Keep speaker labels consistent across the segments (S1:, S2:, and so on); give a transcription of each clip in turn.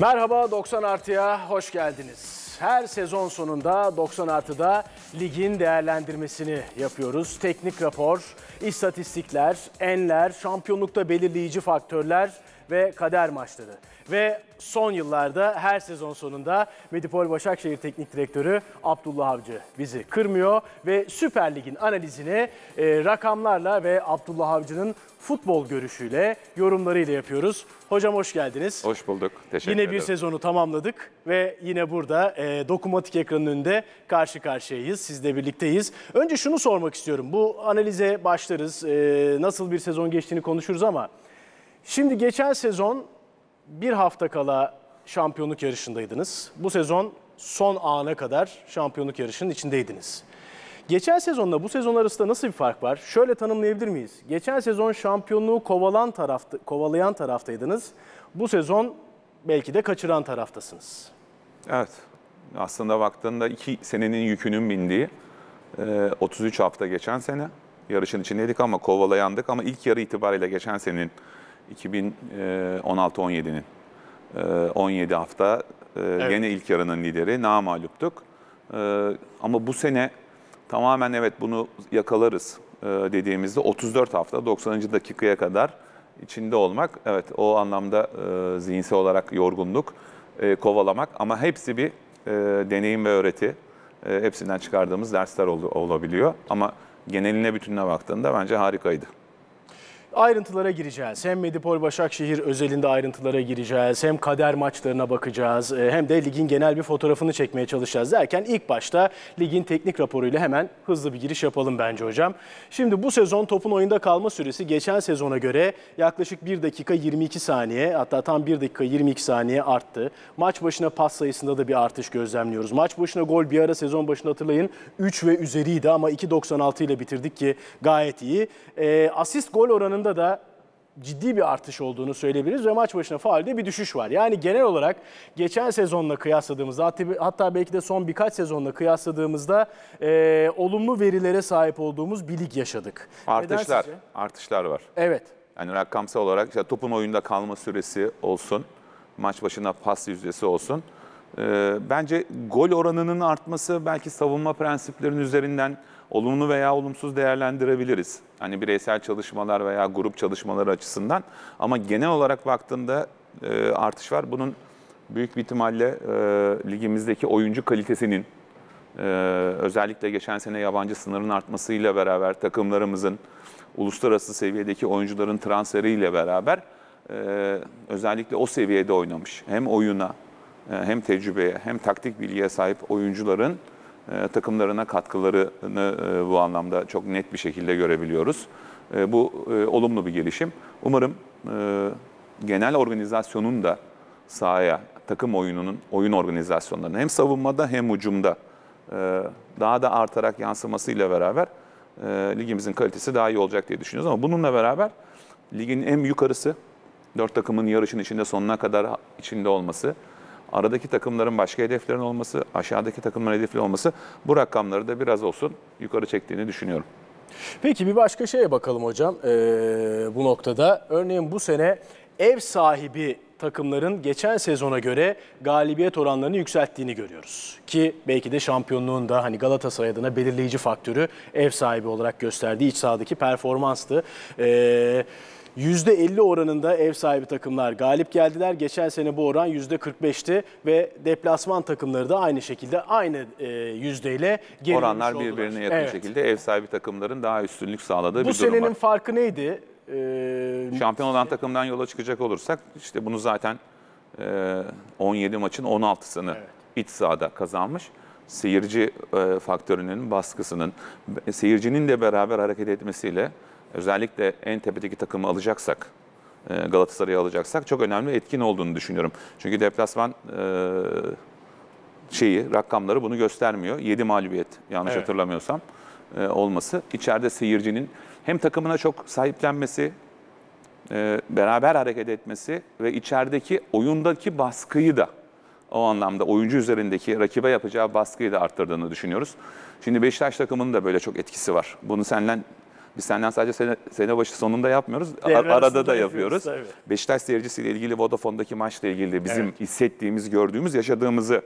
S1: Merhaba 90 Artı'ya hoş geldiniz. Her sezon sonunda 90 Artı'da ligin değerlendirmesini yapıyoruz. Teknik rapor, istatistikler, enler, şampiyonlukta belirleyici faktörler ve kader maçları. Ve son yıllarda her sezon sonunda Medipol Başakşehir Teknik Direktörü Abdullah Avcı bizi kırmıyor ve Süper Lig'in analizini e, rakamlarla ve Abdullah Avcı'nın futbol görüşüyle, yorumlarıyla yapıyoruz. Hocam hoş geldiniz.
S2: Hoş bulduk. Teşekkür
S1: Yine
S2: ederim.
S1: bir sezonu tamamladık ve yine burada e, dokunmatik ekranın önünde karşı karşıyayız. Sizle birlikteyiz. Önce şunu sormak istiyorum. Bu analize başlarız. E, nasıl bir sezon geçtiğini konuşuruz ama şimdi geçen sezon bir hafta kala şampiyonluk yarışındaydınız. Bu sezon son ana kadar şampiyonluk yarışının içindeydiniz. Geçen sezonla bu sezon arasında nasıl bir fark var? Şöyle tanımlayabilir miyiz? Geçen sezon şampiyonluğu kovalan tarafta, kovalayan taraftaydınız. Bu sezon belki de kaçıran taraftasınız.
S2: Evet. Aslında baktığında iki senenin yükünün bindiği e, 33 hafta geçen sene yarışın içindeydik ama kovalayandık ama ilk yarı itibariyle geçen senenin 2016-17'nin 17 hafta e, gene ilk yarının lideri namaluptuk. E, Ama bu sene tamamen evet bunu yakalarız e, dediğimizde 34 hafta 90. dakikaya kadar içinde olmak evet o anlamda e, zihinsel olarak yorgunluk e, kovalamak ama hepsi bir e, deneyim ve öğreti. E, hepsinden çıkardığımız dersler ol- olabiliyor ama geneline bütününe baktığında bence harikaydı.
S1: Ayrıntılara gireceğiz. Hem Medipol Başakşehir özelinde ayrıntılara gireceğiz. Hem kader maçlarına bakacağız. e, Hem de ligin genel bir fotoğrafını çekmeye çalışacağız derken ilk başta ligin teknik raporuyla hemen hızlı bir giriş yapalım bence hocam. Şimdi bu sezon topun oyunda kalma süresi geçen sezona göre yaklaşık 1 dakika 22 saniye hatta tam 1 dakika 22 saniye arttı. Maç başına pas sayısında da bir artış gözlemliyoruz. Maç başına gol bir ara sezon başında hatırlayın 3 ve üzeriydi ama 2.96 ile bitirdik ki gayet iyi. E, asist gol oranında da ciddi bir artış olduğunu söyleyebiliriz ve maç başına faalde bir düşüş var. Yani genel olarak geçen sezonla kıyasladığımızda hatta, belki de son birkaç sezonla kıyasladığımızda e, olumlu verilere sahip olduğumuz bir lig yaşadık.
S2: Artışlar, artışlar var.
S1: Evet.
S2: Yani rakamsal olarak işte topun oyunda kalma süresi olsun, maç başına pas yüzdesi olsun. Ee, bence gol oranının artması belki savunma prensiplerinin üzerinden olumlu veya olumsuz değerlendirebiliriz. Hani bireysel çalışmalar veya grup çalışmaları açısından. Ama genel olarak baktığında e, artış var. Bunun büyük bir ihtimalle e, ligimizdeki oyuncu kalitesinin ee, özellikle geçen sene yabancı sınırın artmasıyla beraber takımlarımızın uluslararası seviyedeki oyuncuların transferiyle beraber e, özellikle o seviyede oynamış. Hem oyuna e, hem tecrübeye hem taktik bilgiye sahip oyuncuların e, takımlarına katkılarını e, bu anlamda çok net bir şekilde görebiliyoruz. E, bu e, olumlu bir gelişim. Umarım e, genel organizasyonun da sahaya, takım oyununun, oyun organizasyonlarının hem savunmada hem hücumda e, daha da artarak yansımasıyla beraber e, ligimizin kalitesi daha iyi olacak diye düşünüyoruz. Ama bununla beraber ligin en yukarısı, dört takımın yarışın içinde sonuna kadar içinde olması, aradaki takımların başka hedeflerin olması, aşağıdaki takımların hedefleri olması bu rakamları da biraz olsun yukarı çektiğini düşünüyorum.
S1: Peki bir başka şeye bakalım hocam ee, bu noktada. Örneğin bu sene ev sahibi takımların geçen sezona göre galibiyet oranlarını yükselttiğini görüyoruz. Ki belki de şampiyonluğun da hani Galatasaray adına belirleyici faktörü ev sahibi olarak gösterdiği iç sahadaki performanstı. Ee, %50 oranında ev sahibi takımlar galip geldiler. Geçen sene bu oran %45'ti ve deplasman takımları da aynı şekilde aynı e, yüzdeyle geri
S2: Oranlar
S1: oldular.
S2: birbirine yakın
S1: Evet.
S2: şekilde ev sahibi takımların daha üstünlük sağladığı
S1: Bu
S2: bir durum
S1: senenin
S2: var.
S1: farkı neydi? Ee,
S2: Şampiyon olan takımdan yola çıkacak olursak işte bunu zaten e, 17 maçın 16'sını iç sahada kazanmış. Seyirci e, faktörünün baskısının, e, seyircinin de beraber hareket etmesiyle özellikle en tepedeki takımı alacaksak, e, Galatasaray'ı alacaksak çok önemli etkin olduğunu düşünüyorum. Çünkü deplasman e, şeyi, rakamları bunu göstermiyor. 7 mağlubiyet yanlış
S1: Evet.
S2: hatırlamıyorsam e, olması. İçeride seyircinin hem takımına çok sahiplenmesi, beraber hareket etmesi ve içerideki oyundaki baskıyı da o anlamda oyuncu üzerindeki rakibe yapacağı baskıyı da arttırdığını düşünüyoruz. Şimdi Beşiktaş takımının da böyle çok etkisi var. Bunu senden Biz senden sadece sene, sene başı sonunda yapmıyoruz.
S1: Devre
S2: arada da
S1: yapıyoruz,
S2: yapıyoruz.
S1: tabii.
S2: Beşiktaş seyircisiyle ilgili Vodafone'daki maçla ilgili de bizim
S1: Evet.
S2: hissettiğimiz, gördüğümüz, yaşadığımızı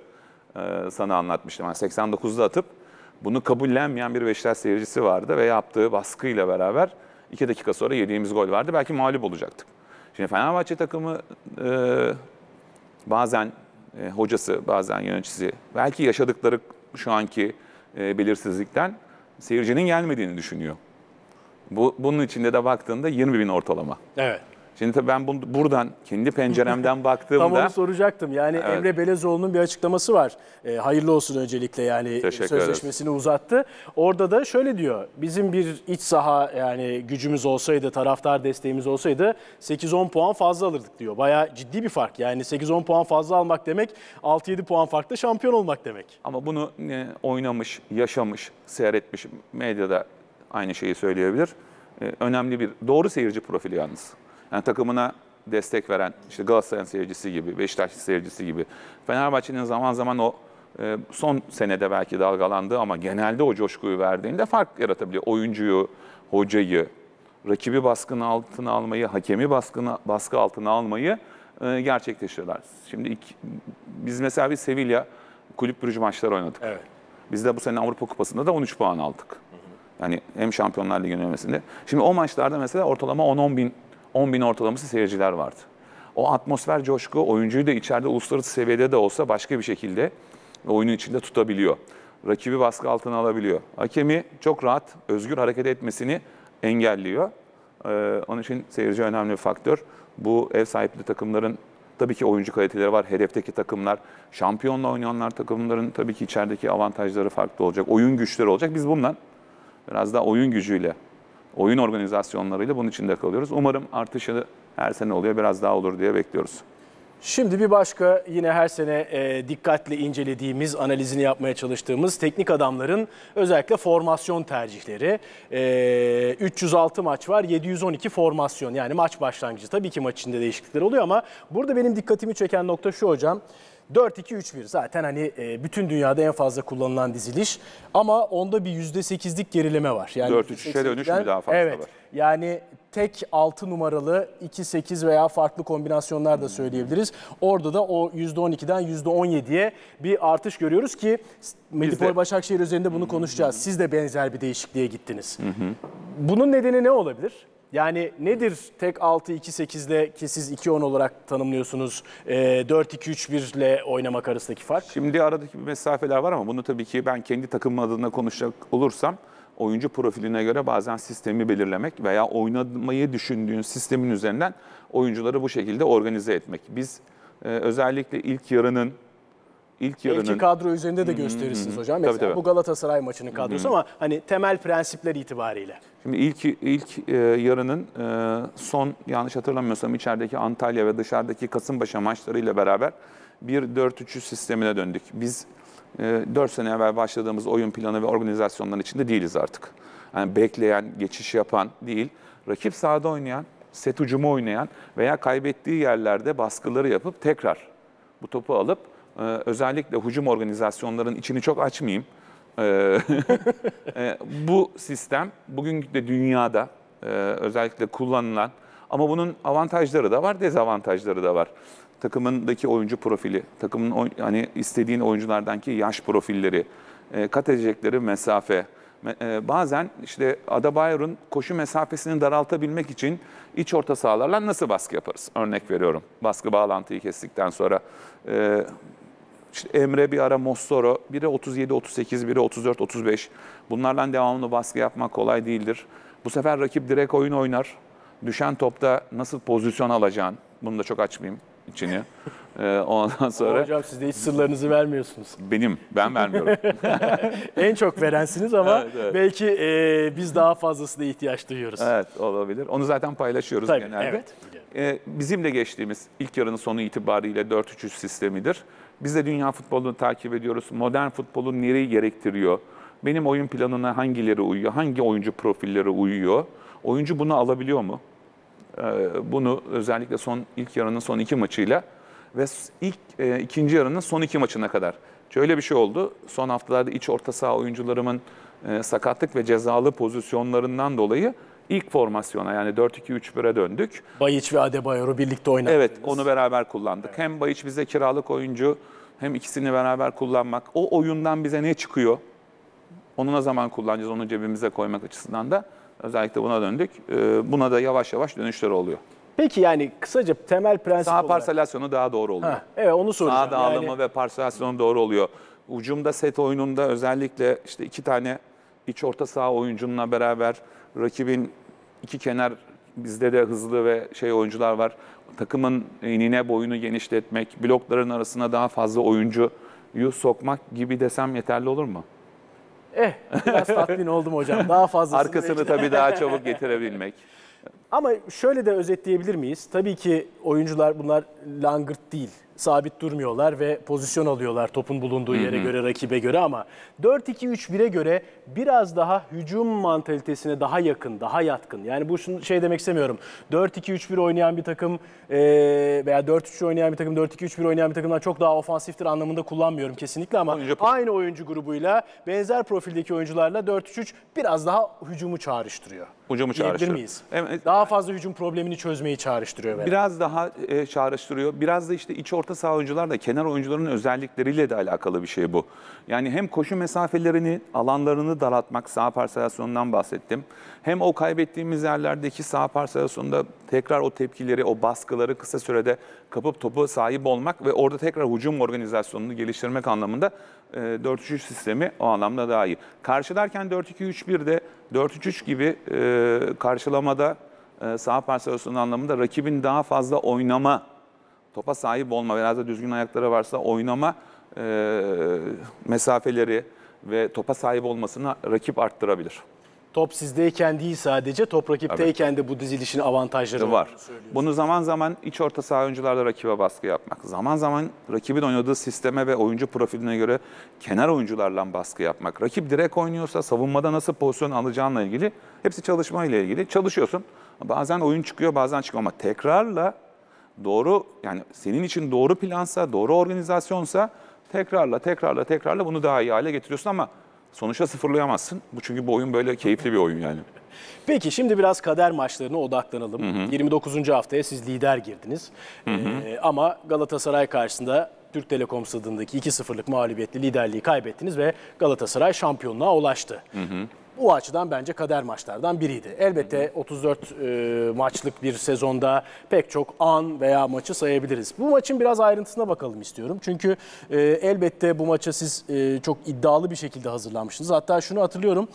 S2: e, sana anlatmıştım. Yani 89'da atıp bunu kabullenmeyen bir Beşiktaş seyircisi vardı ve yaptığı baskıyla beraber iki dakika sonra yediğimiz gol vardı. Belki mağlup olacaktık. Şimdi Fenerbahçe takımı e, bazen e, hocası, bazen yöneticisi, belki yaşadıkları şu anki e, belirsizlikten seyircinin gelmediğini düşünüyor. Bu, bunun içinde de baktığında 20 bin ortalama.
S1: Evet.
S2: Şimdi tabii ben bunu, buradan kendi penceremden
S1: Tam
S2: baktığımda
S1: onu soracaktım. Yani
S2: Evet.
S1: Emre Belezoğlu'nun bir açıklaması var. E, hayırlı olsun öncelikle yani
S2: Teşekkür
S1: sözleşmesini uzattı. Orada da şöyle diyor. Bizim bir iç saha yani gücümüz olsaydı, taraftar desteğimiz olsaydı 8-10 puan fazla alırdık diyor. Bayağı ciddi bir fark. Yani 8-10 puan fazla almak demek 6-7 puan farkla şampiyon olmak demek.
S2: ama bunu e, oynamış, yaşamış, seyretmiş medyada aynı şeyi söyleyebilir. E, önemli bir doğru seyirci profili yalnız. Yani takımına destek veren işte Galatasaray seyircisi gibi, Beşiktaş seyircisi gibi. Fenerbahçe'nin zaman zaman o e, son senede belki dalgalandığı ama genelde o coşkuyu verdiğinde fark yaratabiliyor. Oyuncuyu, hocayı, rakibi baskının altına almayı, hakemi baskını, baskı altına almayı e, gerçekleştirirler. Şimdi ilk, biz mesela bir Sevilla kulüp bürücü maçları oynadık.
S1: Evet.
S2: Biz de bu sene Avrupa Kupası'nda da 13 puan aldık. Yani hem Şampiyonlar Ligi önemesinde. Şimdi o maçlarda mesela ortalama 10-10 bin, 10 bin ortalaması seyirciler vardı. O atmosfer, coşku oyuncuyu da içeride uluslararası seviyede de olsa başka bir şekilde oyunun içinde tutabiliyor. Rakibi baskı altına alabiliyor. Hakemi çok rahat, özgür hareket etmesini engelliyor. Ee, onun için seyirci önemli bir faktör. Bu ev sahipli takımların tabii ki oyuncu kaliteleri var. Hedefteki takımlar, şampiyonla oynayanlar takımların tabii ki içerideki avantajları farklı olacak. Oyun güçleri olacak. Biz bundan biraz daha oyun gücüyle, oyun organizasyonlarıyla bunun içinde kalıyoruz. Umarım artışı her sene oluyor, biraz daha olur diye bekliyoruz.
S1: Şimdi bir başka yine her sene e, dikkatle incelediğimiz, analizini yapmaya çalıştığımız teknik adamların özellikle formasyon tercihleri. E, 306 maç var, 712 formasyon yani maç başlangıcı. Tabii ki maç içinde değişiklikler oluyor ama burada benim dikkatimi çeken nokta şu hocam. 4-2-3-1 zaten hani e, bütün dünyada en fazla kullanılan diziliş ama onda bir %8'lik gerileme var. Yani
S2: 4-3-3'e dönüş mü daha fazla
S1: evet,
S2: var?
S1: yani tek 6 numaralı 2-8 veya farklı kombinasyonlar da söyleyebiliriz. Orada da o %12'den %17'ye bir artış görüyoruz ki Medipol Başakşehir üzerinde bunu konuşacağız. Siz de benzer bir değişikliğe gittiniz. Bunun nedeni ne olabilir? Yani nedir tek 6-2-8 ile ki siz 2-10 olarak tanımlıyorsunuz e, 4-2-3-1 ile oynamak arasındaki fark?
S2: Şimdi aradaki bir mesafeler var ama bunu tabii ki ben kendi takımım adına konuşacak olursam oyuncu profiline göre bazen sistemi belirlemek veya oynamayı düşündüğün sistemin üzerinden oyuncuları bu şekilde organize etmek. Biz e, özellikle ilk yarının ilk yarının
S1: Belki kadro üzerinde de gösterirsiniz hocam.
S2: Tabii,
S1: Mesela
S2: tabii.
S1: bu Galatasaray maçının kadrosu ama hani temel prensipler itibariyle.
S2: Şimdi ilk ilk e, yarının e, son yanlış hatırlamıyorsam içerideki Antalya ve dışarıdaki Kasımpaşa maçlarıyla beraber bir 4-3-3 sistemine döndük. Biz e, 4 sene evvel başladığımız oyun planı ve organizasyonların içinde değiliz artık. Yani bekleyen, geçiş yapan değil, rakip sahada oynayan, set ucumu oynayan veya kaybettiği yerlerde baskıları yapıp tekrar bu topu alıp e, özellikle hücum organizasyonların içini çok açmayayım. E, e, bu sistem bugün de dünyada e, özellikle kullanılan ama bunun avantajları da var, dezavantajları da var. Takımındaki oyuncu profili, takımın hani istediğin oyunculardanki yaş profilleri, e, kat edecekleri mesafe. Me- bazen işte Adebayor'un koşu mesafesini daraltabilmek için iç orta sahalarla nasıl baskı yaparız? Örnek veriyorum. Baskı bağlantıyı kestikten sonra işte Emre bir ara Mossoro, biri 37-38, biri 34-35. Bunlardan devamlı baskı yapmak kolay değildir. Bu sefer rakip direkt oyun oynar. Düşen topta nasıl pozisyon alacağın, bunu da çok açmayayım içini. Ee, ondan sonra
S1: Hocam siz de hiç sırlarınızı vermiyorsunuz.
S2: benim, ben vermiyorum.
S1: en çok verensiniz ama
S2: Evet, evet.
S1: belki e, biz daha fazlasına ihtiyaç duyuyoruz.
S2: evet olabilir. Onu zaten paylaşıyoruz
S1: Tabii,
S2: genelde.
S1: evet.
S2: Ee, bizim de geçtiğimiz ilk yarının sonu itibariyle 4-3-3 sistemidir. Biz de dünya futbolunu takip ediyoruz. Modern futbolun nereyi gerektiriyor? Benim oyun planına hangileri uyuyor? Hangi oyuncu profilleri uyuyor? Oyuncu bunu alabiliyor mu? Ee, bunu özellikle son ilk yarının son iki maçıyla ve ilk e, ikinci yarının son iki maçına kadar. Şöyle bir şey oldu. Son haftalarda iç orta saha oyuncularımın e, sakatlık ve cezalı pozisyonlarından dolayı ilk formasyona yani 4-2-3-1'e döndük.
S1: Bayiç ve Adebayor'u birlikte oynattınız.
S2: Evet, onu beraber kullandık. Hem Bayiç bize kiralık oyuncu, hem ikisini beraber kullanmak. O oyundan bize ne çıkıyor? Onu ne zaman kullanacağız, onu cebimize koymak açısından da özellikle buna döndük. Ee, Buna da yavaş yavaş dönüşler oluyor.
S1: Peki yani kısaca temel prensip
S2: Sağ
S1: olarak.
S2: parselasyonu daha doğru oluyor.
S1: Ha, evet onu soracağım.
S2: Sağ dağılımı
S1: Yani-
S2: ve parselasyonu doğru oluyor. Ucumda set oyununda özellikle işte iki tane iç orta saha oyuncununla beraber rakibin iki kenar bizde de hızlı ve şey oyuncular var. Takımın enine boyunu genişletmek, blokların arasına daha fazla oyuncuyu sokmak gibi desem yeterli olur mu?
S1: Eh biraz tatmin oldum hocam. Daha fazlasını
S2: Arkasını tabii daha çabuk getirebilmek.
S1: Ama şöyle de özetleyebilir miyiz? Tabii ki oyuncular bunlar langırt değil. Sabit durmuyorlar ve pozisyon alıyorlar topun bulunduğu yere göre, rakibe göre ama 4-2-3-1'e göre biraz daha hücum mantalitesine daha yakın, daha yatkın. Yani bu şunu şey demek istemiyorum. 4-2-3-1 oynayan bir takım eee, veya 4-3 oynayan bir takım, 4-2-3-1 oynayan bir takımdan çok daha ofansiftir anlamında kullanmıyorum kesinlikle ama
S2: Oyuncu-
S1: aynı oyuncu grubuyla benzer profildeki oyuncularla 4-3-3 biraz daha hücumu çağrıştırıyor.
S2: Hücumu çağrıştırıyor.
S1: miyiz?
S2: Evet.
S1: Daha fazla hücum problemini çözmeyi çağrıştırıyor. bence.
S2: Biraz daha e, çağrıştırıyor. Biraz da işte iç orta saha oyuncular da kenar oyuncuların özellikleriyle de alakalı bir şey bu. Yani hem koşu mesafelerini, alanlarını daraltmak, sağ parselasyonundan bahsettim. Hem o kaybettiğimiz yerlerdeki sağ parselasyonda tekrar o tepkileri, o baskıları kısa sürede kapıp topu sahip olmak ve orada tekrar hücum organizasyonunu geliştirmek anlamında e, 4-3-3 sistemi o anlamda daha iyi. Karşılarken 4-2-3-1'de 4-3-3 gibi e, karşılamada e, sağ parselasyonu anlamında rakibin daha fazla oynama, topa sahip olma, biraz da düzgün ayakları varsa oynama e, mesafeleri ve topa sahip olmasını rakip arttırabilir.
S1: Top sizdeyken değil sadece top rakipteyken de bu dizilişin avantajları
S2: var. Bunu zaman zaman iç orta saha oyuncularda rakibe baskı yapmak, zaman zaman rakibin oynadığı sisteme ve oyuncu profiline göre kenar oyuncularla baskı yapmak. Rakip direkt oynuyorsa savunmada nasıl pozisyon alacağınla ilgili hepsi çalışma ile ilgili. Çalışıyorsun. Bazen oyun çıkıyor, bazen çıkmıyor ama tekrarla doğru yani senin için doğru plansa, doğru organizasyonsa tekrarla tekrarla tekrarla bunu daha iyi hale getiriyorsun ama sonuçta sıfırlayamazsın. Bu çünkü bu oyun böyle keyifli bir oyun yani.
S1: Peki şimdi biraz kader maçlarına odaklanalım. 29. haftaya siz lider girdiniz. Ee, ama Galatasaray karşısında Türk Telekom stadındaki 2-0'lık mağlubiyetle liderliği kaybettiniz ve Galatasaray şampiyonluğa ulaştı. Bu açıdan bence kader maçlardan biriydi. Elbette 34 e, maçlık bir sezonda pek çok an veya maçı sayabiliriz. Bu maçın biraz ayrıntısına bakalım istiyorum. Çünkü e, elbette bu maça siz e, çok iddialı bir şekilde hazırlanmışsınız. Hatta şunu hatırlıyorum.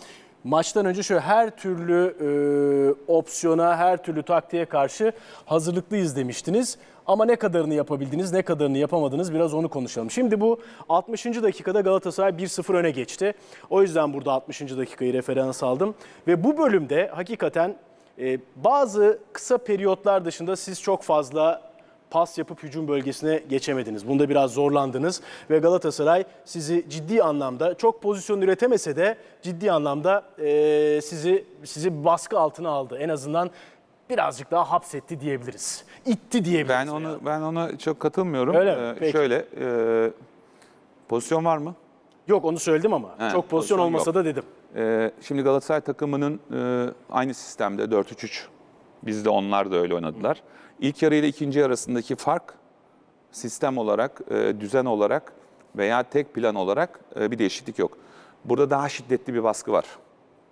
S1: Maçtan önce şöyle her türlü e, opsiyona, her türlü taktiğe karşı hazırlıklıyız demiştiniz. Ama ne kadarını yapabildiniz, ne kadarını yapamadınız biraz onu konuşalım. Şimdi bu 60. dakikada Galatasaray 1-0 öne geçti. O yüzden burada 60. dakikayı referans aldım. Ve bu bölümde hakikaten e, bazı kısa periyotlar dışında siz çok fazla pas yapıp hücum bölgesine geçemediniz. Bunda biraz zorlandınız ve Galatasaray sizi ciddi anlamda çok pozisyon üretemese de ciddi anlamda e, sizi sizi baskı altına aldı. En azından birazcık daha hapsetti diyebiliriz. İtti diyebiliriz.
S2: Ben onu ben ona çok katılmıyorum.
S1: Öyle mi?
S2: Ee,
S1: Peki.
S2: şöyle e, pozisyon var mı?
S1: Yok onu söyledim ama
S2: He,
S1: çok pozisyon
S2: pozisyon
S1: olmasa
S2: yok.
S1: da dedim.
S2: Ee, şimdi Galatasaray takımının e, aynı sistemde 4-3-3. Bizde onlar da öyle oynadılar. İlk yarı ile ikinci arasındaki fark sistem olarak, e, düzen olarak veya tek plan olarak e, bir değişiklik yok. Burada daha şiddetli bir baskı var.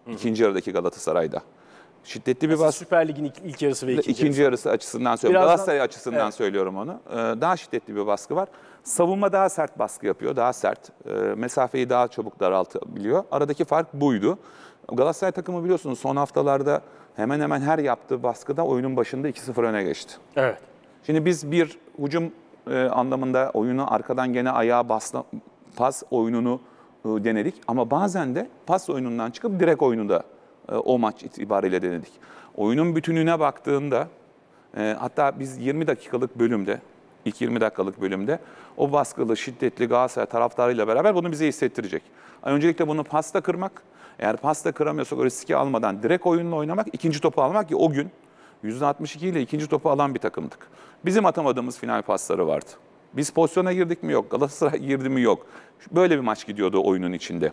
S2: İkinci yarıdaki Galatasaray'da. Şiddetli bir baskı.
S1: Süper Lig'in ilk, ilk yarısı ve ikinci,
S2: İkinci,
S1: yarısı.
S2: yarısı açısından söylüyorum.
S1: Birazdan-
S2: Galatasaray açısından
S1: Evet.
S2: söylüyorum onu. Ee, Daha şiddetli bir baskı var. Savunma daha sert baskı yapıyor, daha sert. Ee, Mesafeyi daha çabuk daraltabiliyor. Aradaki fark buydu. Galatasaray takımı biliyorsunuz son haftalarda hemen hemen her yaptığı baskıda oyunun başında 2-0 öne geçti.
S1: Evet.
S2: Şimdi biz bir hücum e, anlamında oyunu arkadan gene ayağa basla, pas oyununu e, denedik. Ama bazen de pas oyunundan çıkıp direkt oyunu da e, o maç itibariyle denedik. Oyunun bütününe baktığında e, hatta biz 20 dakikalık bölümde, ilk 20 dakikalık bölümde o baskılı, şiddetli Galatasaray taraftarıyla beraber bunu bize hissettirecek. Öncelikle bunu pasta kırmak. Eğer pasta kıramıyorsak o riski almadan direkt oyunla oynamak, ikinci topu almak ki o gün %62 ile ikinci topu alan bir takımdık. Bizim atamadığımız final pasları vardı. Biz pozisyona girdik mi yok, Galatasaray girdi mi yok. Böyle bir maç gidiyordu oyunun içinde.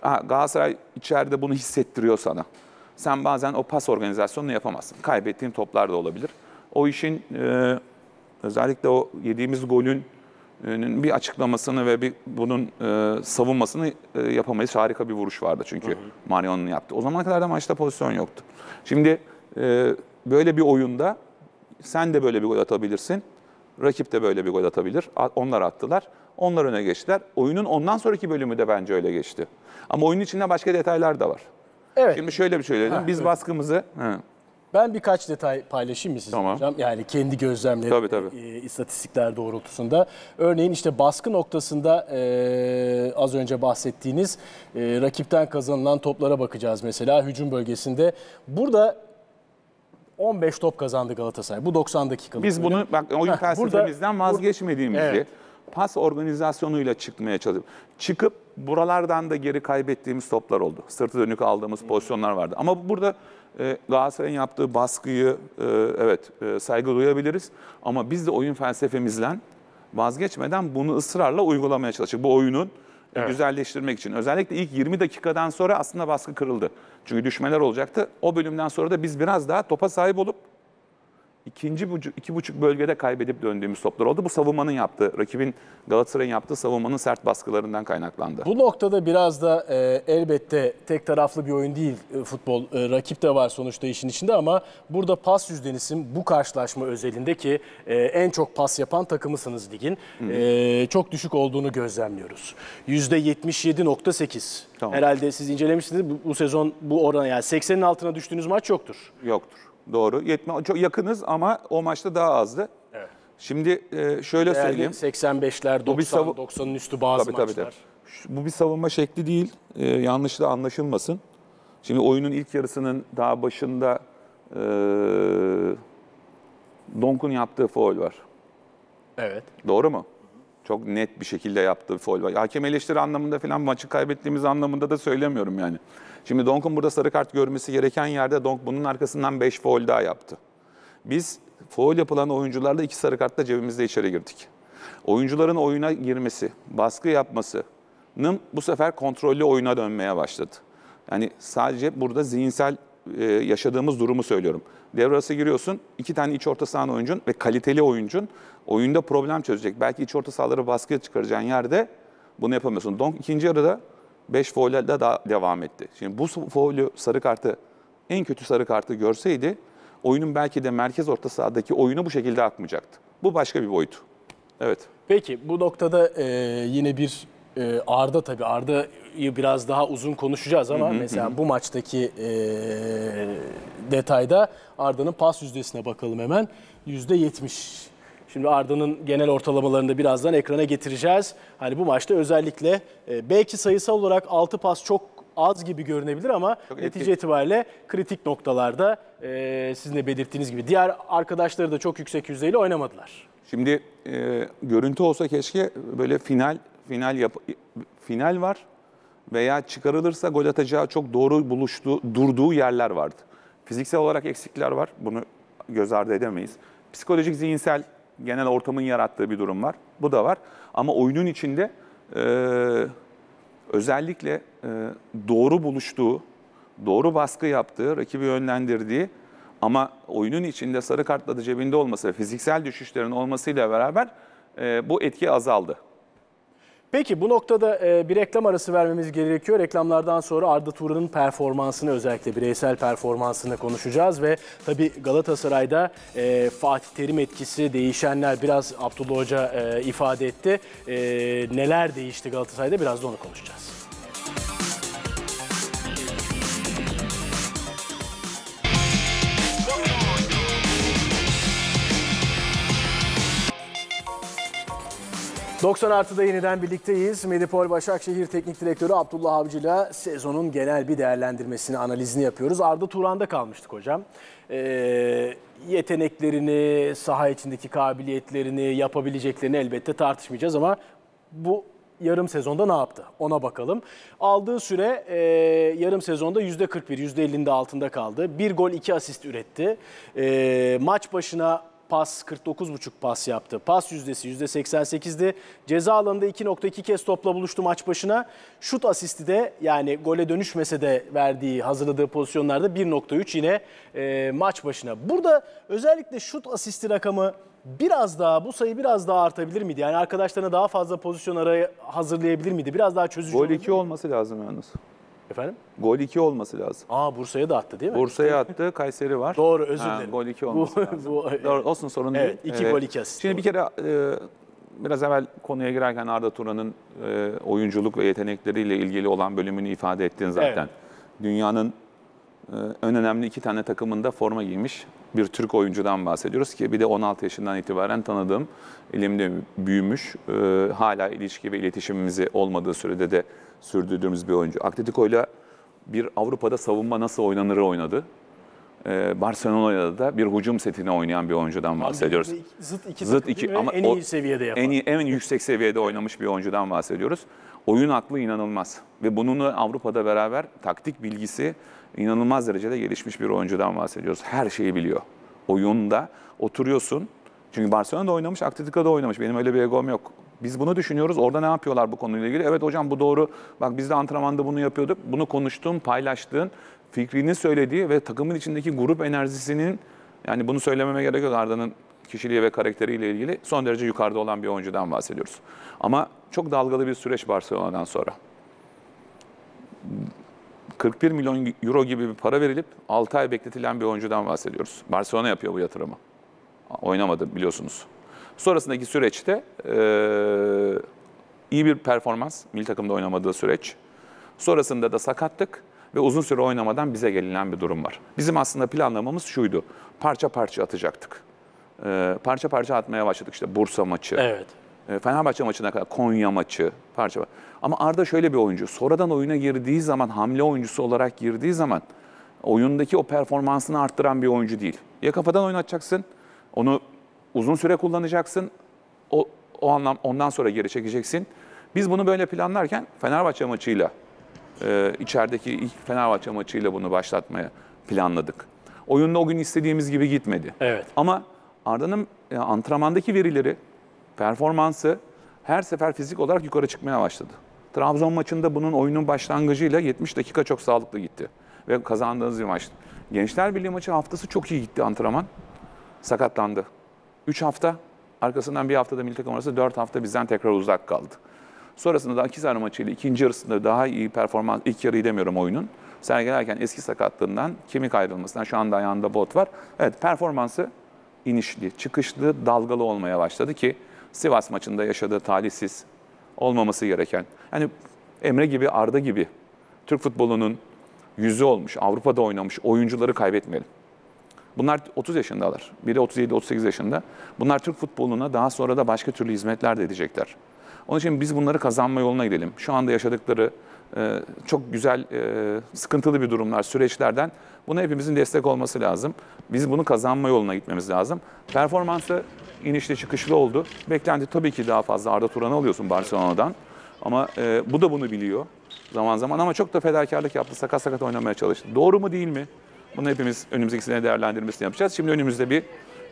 S2: Ha, Galatasaray içeride bunu hissettiriyor sana. Sen bazen o pas organizasyonunu yapamazsın. Kaybettiğin toplar da olabilir. O işin e, özellikle o yediğimiz golün bir açıklamasını ve bir bunun e, savunmasını e, yapamayız. Harika bir vuruş vardı çünkü Marion'un yaptı. O zamana kadar da maçta pozisyon yoktu. Şimdi e, böyle bir oyunda sen de böyle bir gol atabilirsin. Rakip de böyle bir gol atabilir. Onlar attılar. Onlar öne geçtiler. Oyunun ondan sonraki bölümü de bence öyle geçti. Ama oyunun içinde başka detaylar da var.
S1: Evet.
S2: Şimdi şöyle bir şey söyledim.
S1: Ha,
S2: Biz
S1: evet.
S2: baskımızı... He.
S1: Ben birkaç detay paylaşayım mı sizinle
S2: Tamam.
S1: hocam? Yani kendi gözlemlerim,
S2: Tabii, tabii.
S1: e, istatistikler doğrultusunda. Örneğin işte baskı noktasında e, az önce bahsettiğiniz e, rakipten kazanılan toplara bakacağız mesela hücum bölgesinde. Burada 15 top kazandı Galatasaray. Bu 90 dakikalık.
S2: Biz
S1: bölüm.
S2: bunu bak oyun
S1: Heh,
S2: felsefemizden
S1: burada-
S2: vazgeçmediğimizi
S1: Evet.
S2: pas organizasyonuyla çıkmaya çalıştık. Çıkıp buralardan da geri kaybettiğimiz toplar oldu. Sırtı dönük aldığımız pozisyonlar vardı. Ama burada Galatasaray'ın yaptığı baskıyı e, evet e, saygı duyabiliriz. Ama biz de oyun felsefemizden vazgeçmeden bunu ısrarla uygulamaya çalıştık. Bu oyunun e, güzelleştirmek için. Özellikle ilk 20 dakikadan sonra aslında baskı kırıldı. Çünkü düşmeler olacaktı. O bölümden sonra da biz biraz daha topa sahip olup ikinci buçuk, iki buçuk bölgede kaybedip döndüğümüz toplar oldu. Bu savunmanın yaptığı, rakibin Galatasaray'ın yaptığı savunmanın sert baskılarından kaynaklandı.
S1: Bu noktada biraz da e, elbette tek taraflı bir oyun değil e, futbol. E, rakip de var sonuçta işin içinde ama burada pas yüzdenisin bu karşılaşma özelinde ki e, en çok pas yapan takımısınız ligin. E, çok düşük olduğunu gözlemliyoruz. %77.8.
S2: Tamam.
S1: Herhalde siz incelemişsiniz bu, bu sezon bu oran yani 80'in altına düştüğünüz maç yoktur.
S2: Yoktur. Doğru. Yetme, çok yakınız ama o maçta daha azdı.
S1: Evet.
S2: Şimdi e, şöyle
S1: Değerli
S2: söyleyeyim.
S1: 85'ler,
S2: Bu bir
S1: 90,
S2: savu-
S1: 90'ın üstü bazı
S2: Tabii tabii
S1: maçlar.
S2: tabii. Şu- Bu bir savunma şekli değil. E, yanlış da anlaşılmasın. Şimdi oyunun ilk yarısının daha başında e, Donk'un yaptığı foul var.
S1: Evet.
S2: Doğru mu? Çok net bir şekilde yaptığı bir foul var. Hakem eleştiri anlamında falan maçı kaybettiğimiz anlamında da söylemiyorum yani. Şimdi Donk'un burada sarı kart görmesi gereken yerde Donk bunun arkasından 5 foul daha yaptı. Biz foul yapılan oyuncularla iki sarı kartla cebimizde içeri girdik. Oyuncuların oyuna girmesi, baskı yapmasının bu sefer kontrollü oyuna dönmeye başladı. Yani sadece burada zihinsel e, yaşadığımız durumu söylüyorum. Devre arası giriyorsun, iki tane iç orta sahan oyuncun ve kaliteli oyuncun oyunda problem çözecek. Belki iç orta sahaları baskıya çıkaracağın yerde bunu yapamıyorsun. Donk ikinci yarıda 5 faulle daha devam etti. Şimdi bu faulü sarı kartı en kötü sarı kartı görseydi oyunun belki de merkez orta sahadaki oyunu bu şekilde akmayacaktı. Bu başka bir boyut. Evet.
S1: Peki bu noktada e, yine bir e, Arda tabii Arda'yı biraz daha uzun konuşacağız ama mesela bu maçtaki e, detayda Arda'nın pas yüzdesine bakalım hemen. Yüzde yetmiş. Şimdi Arda'nın genel ortalamalarını da birazdan ekrana getireceğiz. Hani bu maçta özellikle e, belki sayısal olarak 6 pas çok az gibi görünebilir ama
S2: Çok
S1: netice
S2: etki-
S1: itibariyle kritik noktalarda e, sizin de belirttiğiniz gibi diğer arkadaşları da çok yüksek yüzdeyle oynamadılar.
S2: Şimdi e, görüntü olsa keşke böyle final final yap, final var veya çıkarılırsa gol atacağı çok doğru buluştuğu, durduğu yerler vardı. Fiziksel olarak eksikler var. Bunu göz ardı edemeyiz. Psikolojik, zihinsel genel ortamın yarattığı bir durum var. Bu da var. Ama oyunun içinde e, özellikle e, doğru buluştuğu, doğru baskı yaptığı, rakibi yönlendirdiği ama oyunun içinde sarı kartla da cebinde olması ve fiziksel düşüşlerin olmasıyla beraber e, bu etki azaldı.
S1: Peki bu noktada e, bir reklam arası vermemiz gerekiyor. Reklamlardan sonra Arda Turan'ın performansını özellikle bireysel performansını konuşacağız ve tabii Galatasaray'da e, Fatih Terim etkisi değişenler biraz Abdullah Hoca e, ifade etti. Neler değişti Galatasaray'da biraz da onu konuşacağız. ...90 artıda yeniden birlikteyiz. Medipol Başakşehir Teknik Direktörü Abdullah Avcı'yla sezonun genel bir değerlendirmesini, analizini yapıyoruz. Arda Turan'da kalmıştık hocam. Ee, yeteneklerini, saha içindeki kabiliyetlerini, yapabileceklerini elbette tartışmayacağız ama bu yarım sezonda ne yaptı? Ona bakalım. Aldığı süre e, yarım sezonda %41, %50'nin de altında kaldı. Bir gol, iki asist üretti. E, maç başına pas 49,5 pas yaptı. Pas yüzdesi %88'di. Ceza alanında 2.2 kez topla buluştu maç başına. Şut asisti de yani gole dönüşmese de verdiği hazırladığı pozisyonlarda 1.3 yine e, maç başına. Burada özellikle şut asisti rakamı biraz daha bu sayı biraz daha artabilir miydi? Yani arkadaşlarına daha fazla pozisyon araya hazırlayabilir miydi? Biraz daha çözücü
S2: Gol
S1: olabilir
S2: 2
S1: miydi?
S2: olması lazım yalnız.
S1: Efendim?
S2: Gol 2 olması lazım.
S1: Aa Bursa'ya da attı değil mi?
S2: Bursa'ya attı, Kayseri var.
S1: Doğru özür
S2: Ha,
S1: dilerim.
S2: Gol 2
S1: Bu-
S2: olması lazım.
S1: bu-
S2: Doğru, olsun sorun değil.
S1: Evet, iki gol, iki asist.
S2: Şimdi bir kere e, biraz evvel konuya girerken Arda Turan'ın e, oyunculuk ve yetenekleriyle ilgili olan bölümünü ifade ettin zaten.
S1: Evet.
S2: Dünyanın e, en önemli iki tane takımında forma giymiş bir Türk oyuncudan bahsediyoruz ki bir de 16 yaşından itibaren tanıdığım, elimde büyümüş, e, hala ilişki ve iletişimimizi olmadığı sürede de sürdürdüğümüz bir oyuncu. Atletico'yla bir Avrupa'da savunma nasıl oynanırı oynadı. Ee, Barcelona'da da bir hücum setini oynayan bir oyuncudan bahsediyoruz.
S1: Zıt iki,
S2: Zıt iki ama
S1: en iyi seviyede yapan.
S2: En, iyi, en yüksek seviyede oynamış bir oyuncudan bahsediyoruz. Oyun aklı inanılmaz ve bununla Avrupa'da beraber taktik bilgisi inanılmaz derecede gelişmiş bir oyuncudan bahsediyoruz. Her şeyi biliyor. Oyunda oturuyorsun. Çünkü Barcelona'da oynamış, Atletico'da oynamış. Benim öyle bir egom yok. Biz bunu düşünüyoruz. Orada ne yapıyorlar bu konuyla ilgili? Evet hocam bu doğru. Bak biz de antrenmanda bunu yapıyorduk. Bunu konuştuğun, paylaştığın, fikrini söylediği ve takımın içindeki grup enerjisinin yani bunu söylememe gerek yok Arda'nın kişiliği ve karakteriyle ilgili son derece yukarıda olan bir oyuncudan bahsediyoruz. Ama çok dalgalı bir süreç Barcelona'dan sonra. 41 milyon euro gibi bir para verilip 6 ay bekletilen bir oyuncudan bahsediyoruz. Barcelona yapıyor bu yatırımı. Oynamadı biliyorsunuz. Sonrasındaki süreçte eee, iyi bir performans, milli takımda oynamadığı süreç. Sonrasında da sakatlık ve uzun süre oynamadan bize gelinen bir durum var. Bizim aslında planlamamız şuydu. Parça parça atacaktık. Eee, parça parça atmaya başladık işte Bursa maçı,
S1: Evet.
S2: e, Fenerbahçe maçına kadar Konya maçı parça. Ama Arda şöyle bir oyuncu. Sonradan oyuna girdiği zaman, hamle oyuncusu olarak girdiği zaman oyundaki o performansını arttıran bir oyuncu değil. Ya kafadan oynatacaksın, onu uzun süre kullanacaksın. O, o anlam ondan sonra geri çekeceksin. Biz bunu böyle planlarken Fenerbahçe maçıyla e, içerideki ilk Fenerbahçe maçıyla bunu başlatmaya planladık. Oyunda o gün istediğimiz gibi gitmedi.
S1: Evet.
S2: Ama Arda'nın e, antrenmandaki verileri, performansı her sefer fizik olarak yukarı çıkmaya başladı. Trabzon maçında bunun oyunun başlangıcıyla 70 dakika çok sağlıklı gitti. Ve kazandığınız bir maçtı. Gençler Birliği maçı haftası çok iyi gitti antrenman. Sakatlandı. 3 hafta, arkasından bir haftada milli takım arası 4 hafta bizden tekrar uzak kaldı. Sonrasında da Akhisar maçıyla ikinci yarısında daha iyi performans, ilk yarıyı demiyorum oyunun. Sergilerken eski sakatlığından, kemik ayrılmasından şu anda ayağında bot var. Evet performansı inişli, çıkışlı, dalgalı olmaya başladı ki Sivas maçında yaşadığı talihsiz olmaması gereken. Hani Emre gibi, Arda gibi Türk futbolunun yüzü olmuş, Avrupa'da oynamış oyuncuları kaybetmeyelim. Bunlar 30 yaşındalar. Biri 37-38 yaşında. Bunlar Türk futboluna daha sonra da başka türlü hizmetler de edecekler. Onun için biz bunları kazanma yoluna gidelim. Şu anda yaşadıkları e, çok güzel, e, sıkıntılı bir durumlar, süreçlerden buna hepimizin destek olması lazım. Biz bunu kazanma yoluna gitmemiz lazım. Performansı inişli çıkışlı oldu. Beklenti tabii ki daha fazla. Arda Turan'ı alıyorsun Barcelona'dan. Ama e, bu da bunu biliyor zaman zaman ama çok da fedakarlık yaptı. Sakat sakat oynamaya çalıştı. Doğru mu değil mi? Bunu hepimiz önümüzdeki sene değerlendirmesini yapacağız. Şimdi önümüzde bir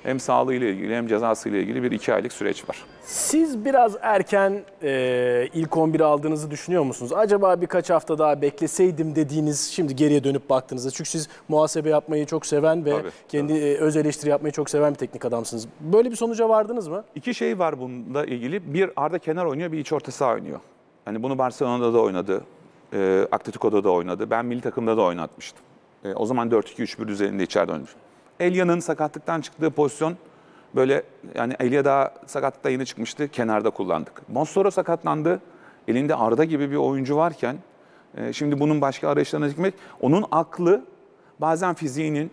S2: hem sağlığıyla ilgili hem cezasıyla ilgili bir iki aylık süreç var.
S1: Siz biraz erken e, ilk 11'i aldığınızı düşünüyor musunuz? Acaba birkaç hafta daha bekleseydim dediğiniz şimdi geriye dönüp baktığınızda. Çünkü siz muhasebe yapmayı çok seven ve
S2: Tabii,
S1: kendi e, öz eleştiri yapmayı çok seven bir teknik adamsınız. Böyle bir sonuca vardınız mı?
S2: İki şey var bununla ilgili. Bir Arda kenar oynuyor, bir iç orta saha oynuyor. Hani bunu Barcelona'da da oynadı. E, Atletico'da da oynadı. Ben milli takımda da oynatmıştım. E, o zaman 4-2-3-1 düzeninde içeride oynamış. Elya'nın sakatlıktan çıktığı pozisyon böyle yani Elya daha sakatlıkta yeni çıkmıştı. Kenarda kullandık. Mossoro sakatlandı. Elinde Arda gibi bir oyuncu varken e, şimdi bunun başka arayışlarına gitmek onun aklı bazen fiziğinin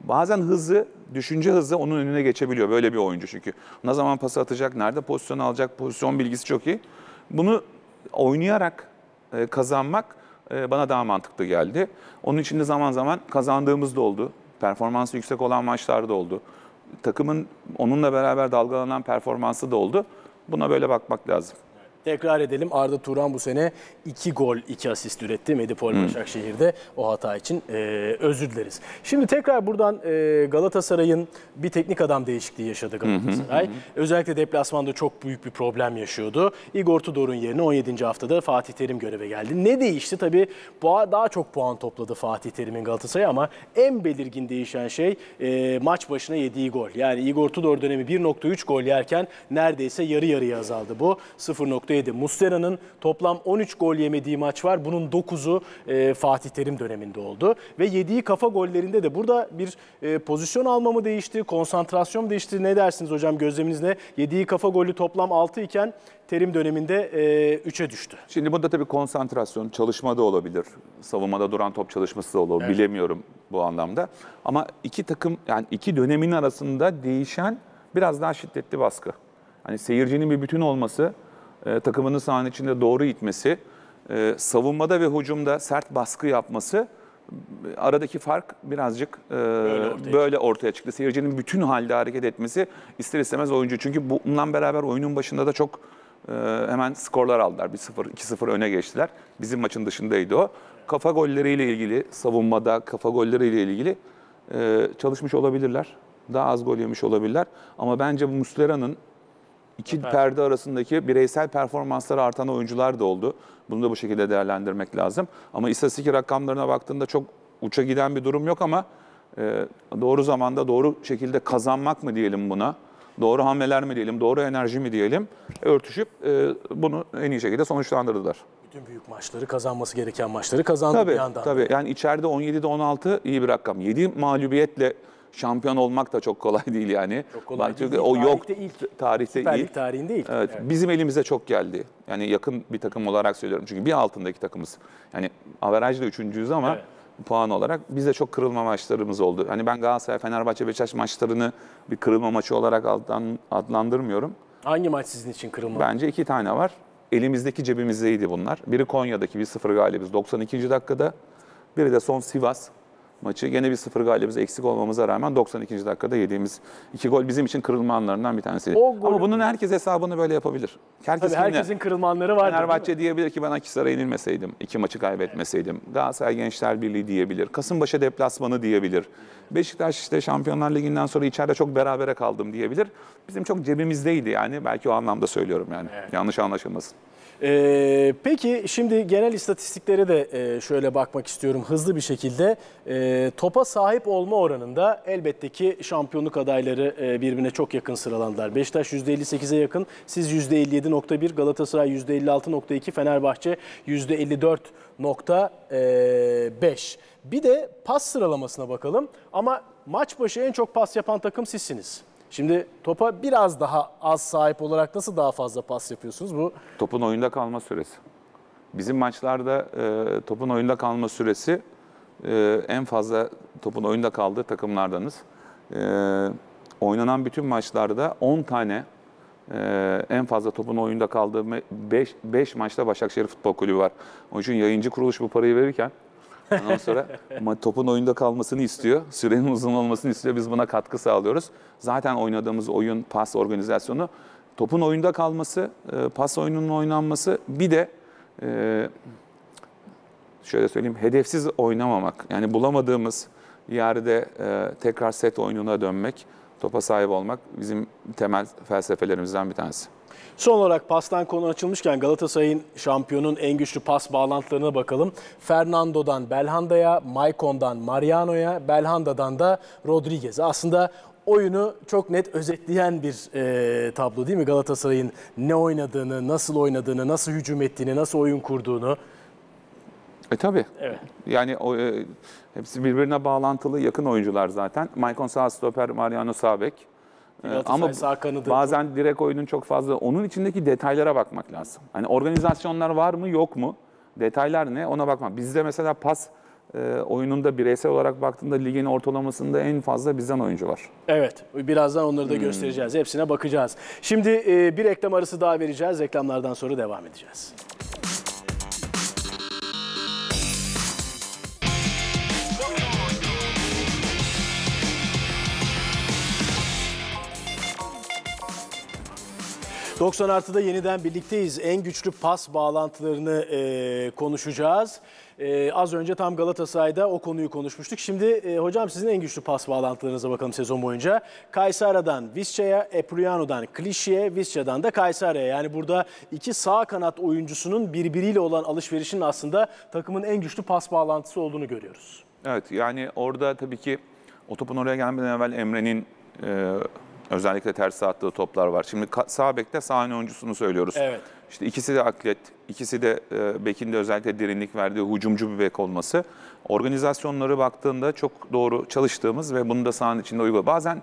S2: Bazen hızı, düşünce hızı onun önüne geçebiliyor. Böyle bir oyuncu çünkü. Ne zaman pas atacak, nerede pozisyon alacak, pozisyon bilgisi çok iyi. Bunu oynayarak e, kazanmak bana daha mantıklı geldi. Onun için de zaman zaman kazandığımız da oldu. Performansı yüksek olan maçlar da oldu. Takımın onunla beraber dalgalanan performansı da oldu. Buna böyle bakmak lazım.
S1: Tekrar edelim. Arda Turan bu sene 2 gol 2 asist üretti Medipol Başakşehir'de. O hata için e, özür dileriz. Şimdi tekrar buradan e, Galatasaray'ın bir teknik adam değişikliği yaşadı Galatasaray. Özellikle deplasmanda çok büyük bir problem yaşıyordu. Igor Tudor'un yerine 17. haftada Fatih Terim göreve geldi. Ne değişti? Tabii daha çok puan topladı Fatih Terim'in Galatasaray ama en belirgin değişen şey e, maç başına yediği gol. Yani Igor Tudor dönemi 1.3 gol yerken neredeyse yarı yarıya azaldı bu. 0.7. Muslera'nın toplam 13 gol yemediği maç var. Bunun 9'u e, Fatih Terim döneminde oldu. Ve yediği kafa gollerinde de burada bir e, pozisyon alma mı değişti, konsantrasyon mu değişti? Ne dersiniz hocam gözleminiz ne? Yediği kafa golü toplam 6 iken Terim döneminde e, 3'e düştü.
S2: Şimdi burada tabii konsantrasyon, çalışma da olabilir. Savunmada duran top çalışması da olur. Bilemiyorum bu anlamda. Ama iki takım yani iki dönemin arasında değişen biraz daha şiddetli baskı. Hani seyircinin bir bütün olması, e, takımını sahanın içinde doğru itmesi, e, savunmada ve hücumda sert baskı yapması aradaki fark birazcık e, böyle,
S1: ortaya
S2: ortaya çıktı. Seyircinin bütün halde hareket etmesi ister istemez oyuncu. Çünkü bununla beraber oyunun başında da çok e, hemen skorlar aldılar. 1-0, 2-0 öne geçtiler. Bizim maçın dışındaydı o. Kafa golleriyle ilgili, savunmada kafa golleriyle ilgili e, çalışmış olabilirler. Daha az gol yemiş olabilirler. Ama bence Muslera'nın iki perde arasındaki bireysel performansları artan oyuncular da oldu. Bunu da bu şekilde değerlendirmek lazım. Ama istatistik rakamlarına baktığında çok uça giden bir durum yok ama e, doğru zamanda doğru şekilde kazanmak mı diyelim buna? Doğru hamleler mi diyelim, doğru enerji mi diyelim? Örtüşüp e, bunu en iyi şekilde sonuçlandırdılar.
S1: Bütün büyük maçları kazanması gereken maçları kazandı
S2: Tabii,
S1: bir yandan.
S2: tabii. Yani içeride 17'de 16 iyi bir rakam. 7 mağlubiyetle şampiyon olmak da çok kolay değil yani.
S1: Çok kolay
S2: Ben
S1: değil.
S2: çünkü o yok
S1: ilk.
S2: tarihte
S1: Süper
S2: ilk.
S1: Tarihinde ilk.
S2: Evet, bizim elimize çok geldi. Yani yakın bir takım olarak söylüyorum. Çünkü bir altındaki takımız. Yani averajla üçüncüyüz ama
S1: Evet.
S2: puan olarak bize çok kırılma maçlarımız oldu. Hani ben Galatasaray, Fenerbahçe, Beşiktaş maçlarını bir kırılma maçı olarak adlan- adlandırmıyorum.
S1: Hangi maç sizin için kırılma?
S2: Bence iki tane var. Elimizdeki cebimizdeydi bunlar. Biri Konya'daki 1-0 galibiz 92. dakikada. Biri de son Sivas maçı. Gene bir 0 galibimiz eksik olmamıza rağmen 92. dakikada yediğimiz iki gol bizim için kırılma anlarından bir tanesiydi.
S1: O
S2: Ama bunun herkes hesabını böyle yapabilir. Herkes
S1: Tabii herkesin kırılma anları var.
S2: Fenerbahçe diyebilir ki ben Akhisar'a yenilmeseydim, iki maçı kaybetmeseydim. Galatasaray Gençler Birliği diyebilir. Kasımpaşa deplasmanı diyebilir. Beşiktaş işte Şampiyonlar Ligi'nden sonra içeride çok berabere kaldım diyebilir. Bizim çok cebimizdeydi yani. Belki o anlamda söylüyorum yani. Yanlış anlaşılmasın.
S1: Ee, peki şimdi genel istatistiklere de e, şöyle bakmak istiyorum hızlı bir şekilde. Ee, topa sahip olma oranında elbette ki şampiyonluk adayları e, birbirine çok yakın sıralandılar. Beşiktaş %58'e yakın, siz %57.1, Galatasaray %56.2, Fenerbahçe %54.5. Bir de pas sıralamasına bakalım ama maç başı en çok pas yapan takım sizsiniz. Şimdi topa biraz daha az sahip olarak nasıl daha fazla pas yapıyorsunuz? Bu
S2: Topun oyunda kalma süresi. Bizim maçlarda e, topun oyunda kalma süresi e, en fazla topun oyunda kaldığı takımlardanız. E, oynanan bütün maçlarda 10 tane e, en fazla topun oyunda kaldığı 5 maçta Başakşehir Futbol Kulübü var. Onun için yayıncı kuruluş bu parayı verirken ondan sonra topun oyunda kalmasını istiyor. Sürenin uzun olmasını istiyor. Biz buna katkı sağlıyoruz. Zaten oynadığımız oyun, pas organizasyonu topun oyunda kalması, e, pas oyununun oynanması bir de e, şöyle söyleyeyim hedefsiz oynamamak. Yani bulamadığımız yerde tekrar set oyununa dönmek, topa sahip olmak bizim temel felsefelerimizden bir tanesi.
S1: Son olarak pastan konu açılmışken Galatasaray'ın şampiyonun en güçlü pas bağlantılarına bakalım. Fernando'dan Belhanda'ya, Maicon'dan Mariano'ya, Belhanda'dan da Rodriguez'e. Aslında oyunu çok net özetleyen bir e, tablo değil mi Galatasaray'ın ne oynadığını, nasıl oynadığını, nasıl hücum ettiğini, nasıl oyun kurduğunu.
S2: E tabii.
S1: Evet.
S2: Yani o, e, hepsi birbirine bağlantılı yakın oyuncular zaten. Maicon sağ stoper, Mariano sağ bek. E,
S1: Galatasaray
S2: Ama
S1: kanadı
S2: bazen direkt oyunun çok fazla onun içindeki detaylara bakmak lazım. Hani organizasyonlar var mı yok mu? Detaylar ne? Ona bakmak. Bizde mesela pas e, oyununda bireysel olarak baktığında ligin ortalamasında en fazla bizden oyuncu var.
S1: Evet, birazdan onları da göstereceğiz. Hepsine bakacağız. Şimdi e, bir reklam arası daha vereceğiz. Reklamlardan sonra devam edeceğiz. 90 artıda yeniden birlikteyiz. En güçlü pas bağlantılarını e, konuşacağız. E, az önce tam Galatasaray'da o konuyu konuşmuştuk. Şimdi e, hocam sizin en güçlü pas bağlantılarınıza bakalım sezon boyunca. Kaysara'dan Visca'ya, Epriano'dan Klişe'ye, Visca'dan da Kaysara'ya. Yani burada iki sağ kanat oyuncusunun birbiriyle olan alışverişinin aslında takımın en güçlü pas bağlantısı olduğunu görüyoruz.
S2: Evet yani orada tabii ki o topun oraya gelmeden evvel Emre'nin e, özellikle ters attığı toplar var. Şimdi sağ bekte sahne oyuncusunu söylüyoruz.
S1: Evet.
S2: İşte ikisi de atlet, ikisi de e, bekin de özellikle derinlik verdiği hücumcu bir bek olması. Organizasyonları baktığında çok doğru çalıştığımız ve bunu da sahanın içinde uygula. Bazen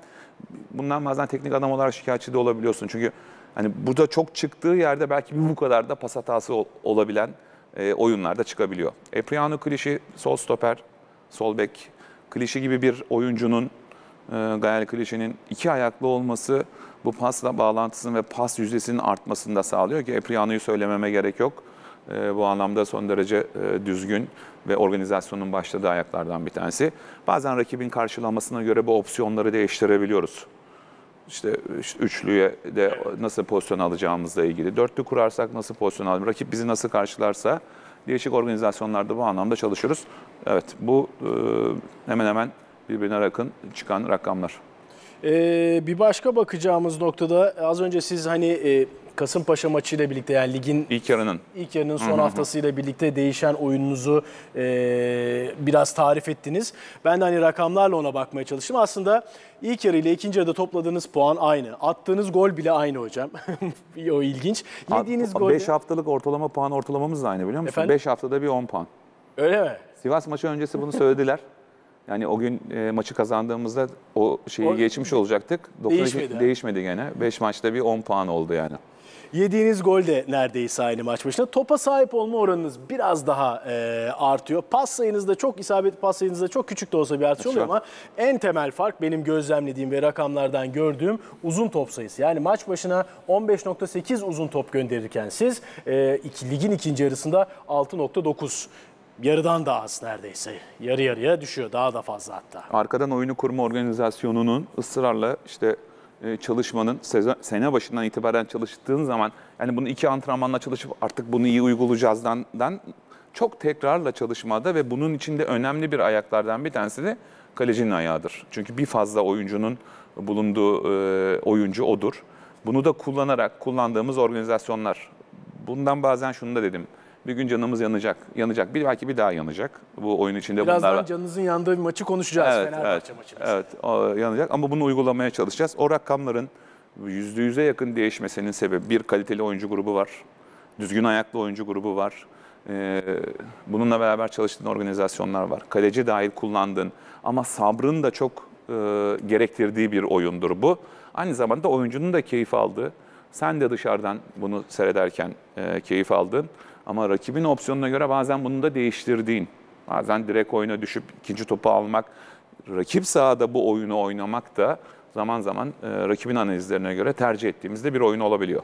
S2: bundan bazen teknik adam olarak şikayetçi de olabiliyorsun. Çünkü hani burada çok çıktığı yerde belki bir bu kadar da pas hatası ol- olabilen e, oyunlarda çıkabiliyor. Epriano Klişi sol stoper, sol bek. Klişi gibi bir oyuncunun Gael Klişe'nin iki ayaklı olması bu pasla bağlantısının ve pas yüzdesinin artmasını da sağlıyor ki Epriano'yu söylememe gerek yok. E, bu anlamda son derece e, düzgün ve organizasyonun başladığı ayaklardan bir tanesi. Bazen rakibin karşılamasına göre bu opsiyonları değiştirebiliyoruz. İşte, işte üçlüye de nasıl pozisyon alacağımızla ilgili. Dörtlü kurarsak nasıl pozisyon alacağımız, rakip bizi nasıl karşılarsa değişik organizasyonlarda bu anlamda çalışıyoruz. Evet bu e, hemen hemen birbirine yakın çıkan rakamlar.
S1: Ee, bir başka bakacağımız noktada az önce siz hani e, Kasımpaşa maçıyla birlikte yani ligin
S2: İlk yarının
S1: ilk yarının son haftasıyla birlikte değişen oyununuzu e, biraz tarif ettiniz. Ben de hani rakamlarla ona bakmaya çalıştım. Aslında ilk yarı ile ikinci yarıda topladığınız puan aynı. Attığınız gol bile aynı hocam. o ilginç. Yediğiniz gol
S2: 5 haftalık ortalama puan ortalamamız da aynı biliyor musun?
S1: Efendim?
S2: 5 haftada bir 10 puan.
S1: öyle mi?
S2: Sivas maçı öncesi bunu söylediler. Yani o gün e, maçı kazandığımızda o şeyi
S1: O-
S2: geçmiş olacaktık. Doktor
S1: Değişmedi ha.
S2: değişmedi gene. 5 maçta bir 10 puan oldu yani.
S1: Yediğiniz gol de neredeyse aynı maç başına. Topa sahip olma oranınız biraz daha e, artıyor. Pas sayınızda çok isabetli pas sayınızda çok küçük de olsa bir artış oluyor ama en temel fark benim gözlemlediğim ve rakamlardan gördüğüm uzun top sayısı. Yani maç başına 15.8 uzun top gönderirken siz e, iki, ligin ikinci yarısında 6.9 yarıdan daha az neredeyse. Yarı yarıya düşüyor daha da fazla hatta.
S2: Arkadan oyunu kurma organizasyonunun ısrarla işte e, çalışmanın sene başından itibaren çalıştığın zaman yani bunu iki antrenmanla çalışıp artık bunu iyi uygulayacağızdan dan çok tekrarla çalışmada ve bunun içinde önemli bir ayaklardan bir tanesi de kalecinin ayağıdır. Çünkü bir fazla oyuncunun bulunduğu e, oyuncu odur. Bunu da kullanarak kullandığımız organizasyonlar. Bundan bazen şunu da dedim. Bir gün canımız yanacak, yanacak. Bir belki bir daha yanacak. Bu oyun içinde bunlar
S1: Birazdan canınızın yandığı bir maçı konuşacağız
S2: Evet,
S1: Fenerbahçe
S2: evet,
S1: maçı.
S2: evet, o yanacak ama bunu uygulamaya çalışacağız. O rakamların yüzde yüze yakın değişmesinin sebebi bir kaliteli oyuncu grubu var, düzgün ayaklı oyuncu grubu var. Ee, bununla beraber çalıştığın organizasyonlar var. Kaleci dahil kullandığın ama sabrın da çok e, gerektirdiği bir oyundur bu. Aynı zamanda oyuncunun da keyif aldığı, sen de dışarıdan bunu seyrederken e, keyif aldın. Ama rakibin opsiyonuna göre bazen bunu da değiştirdiğin, bazen direkt oyuna düşüp ikinci topu almak, rakip sahada bu oyunu oynamak da zaman zaman e, rakibin analizlerine göre tercih ettiğimizde bir oyun olabiliyor.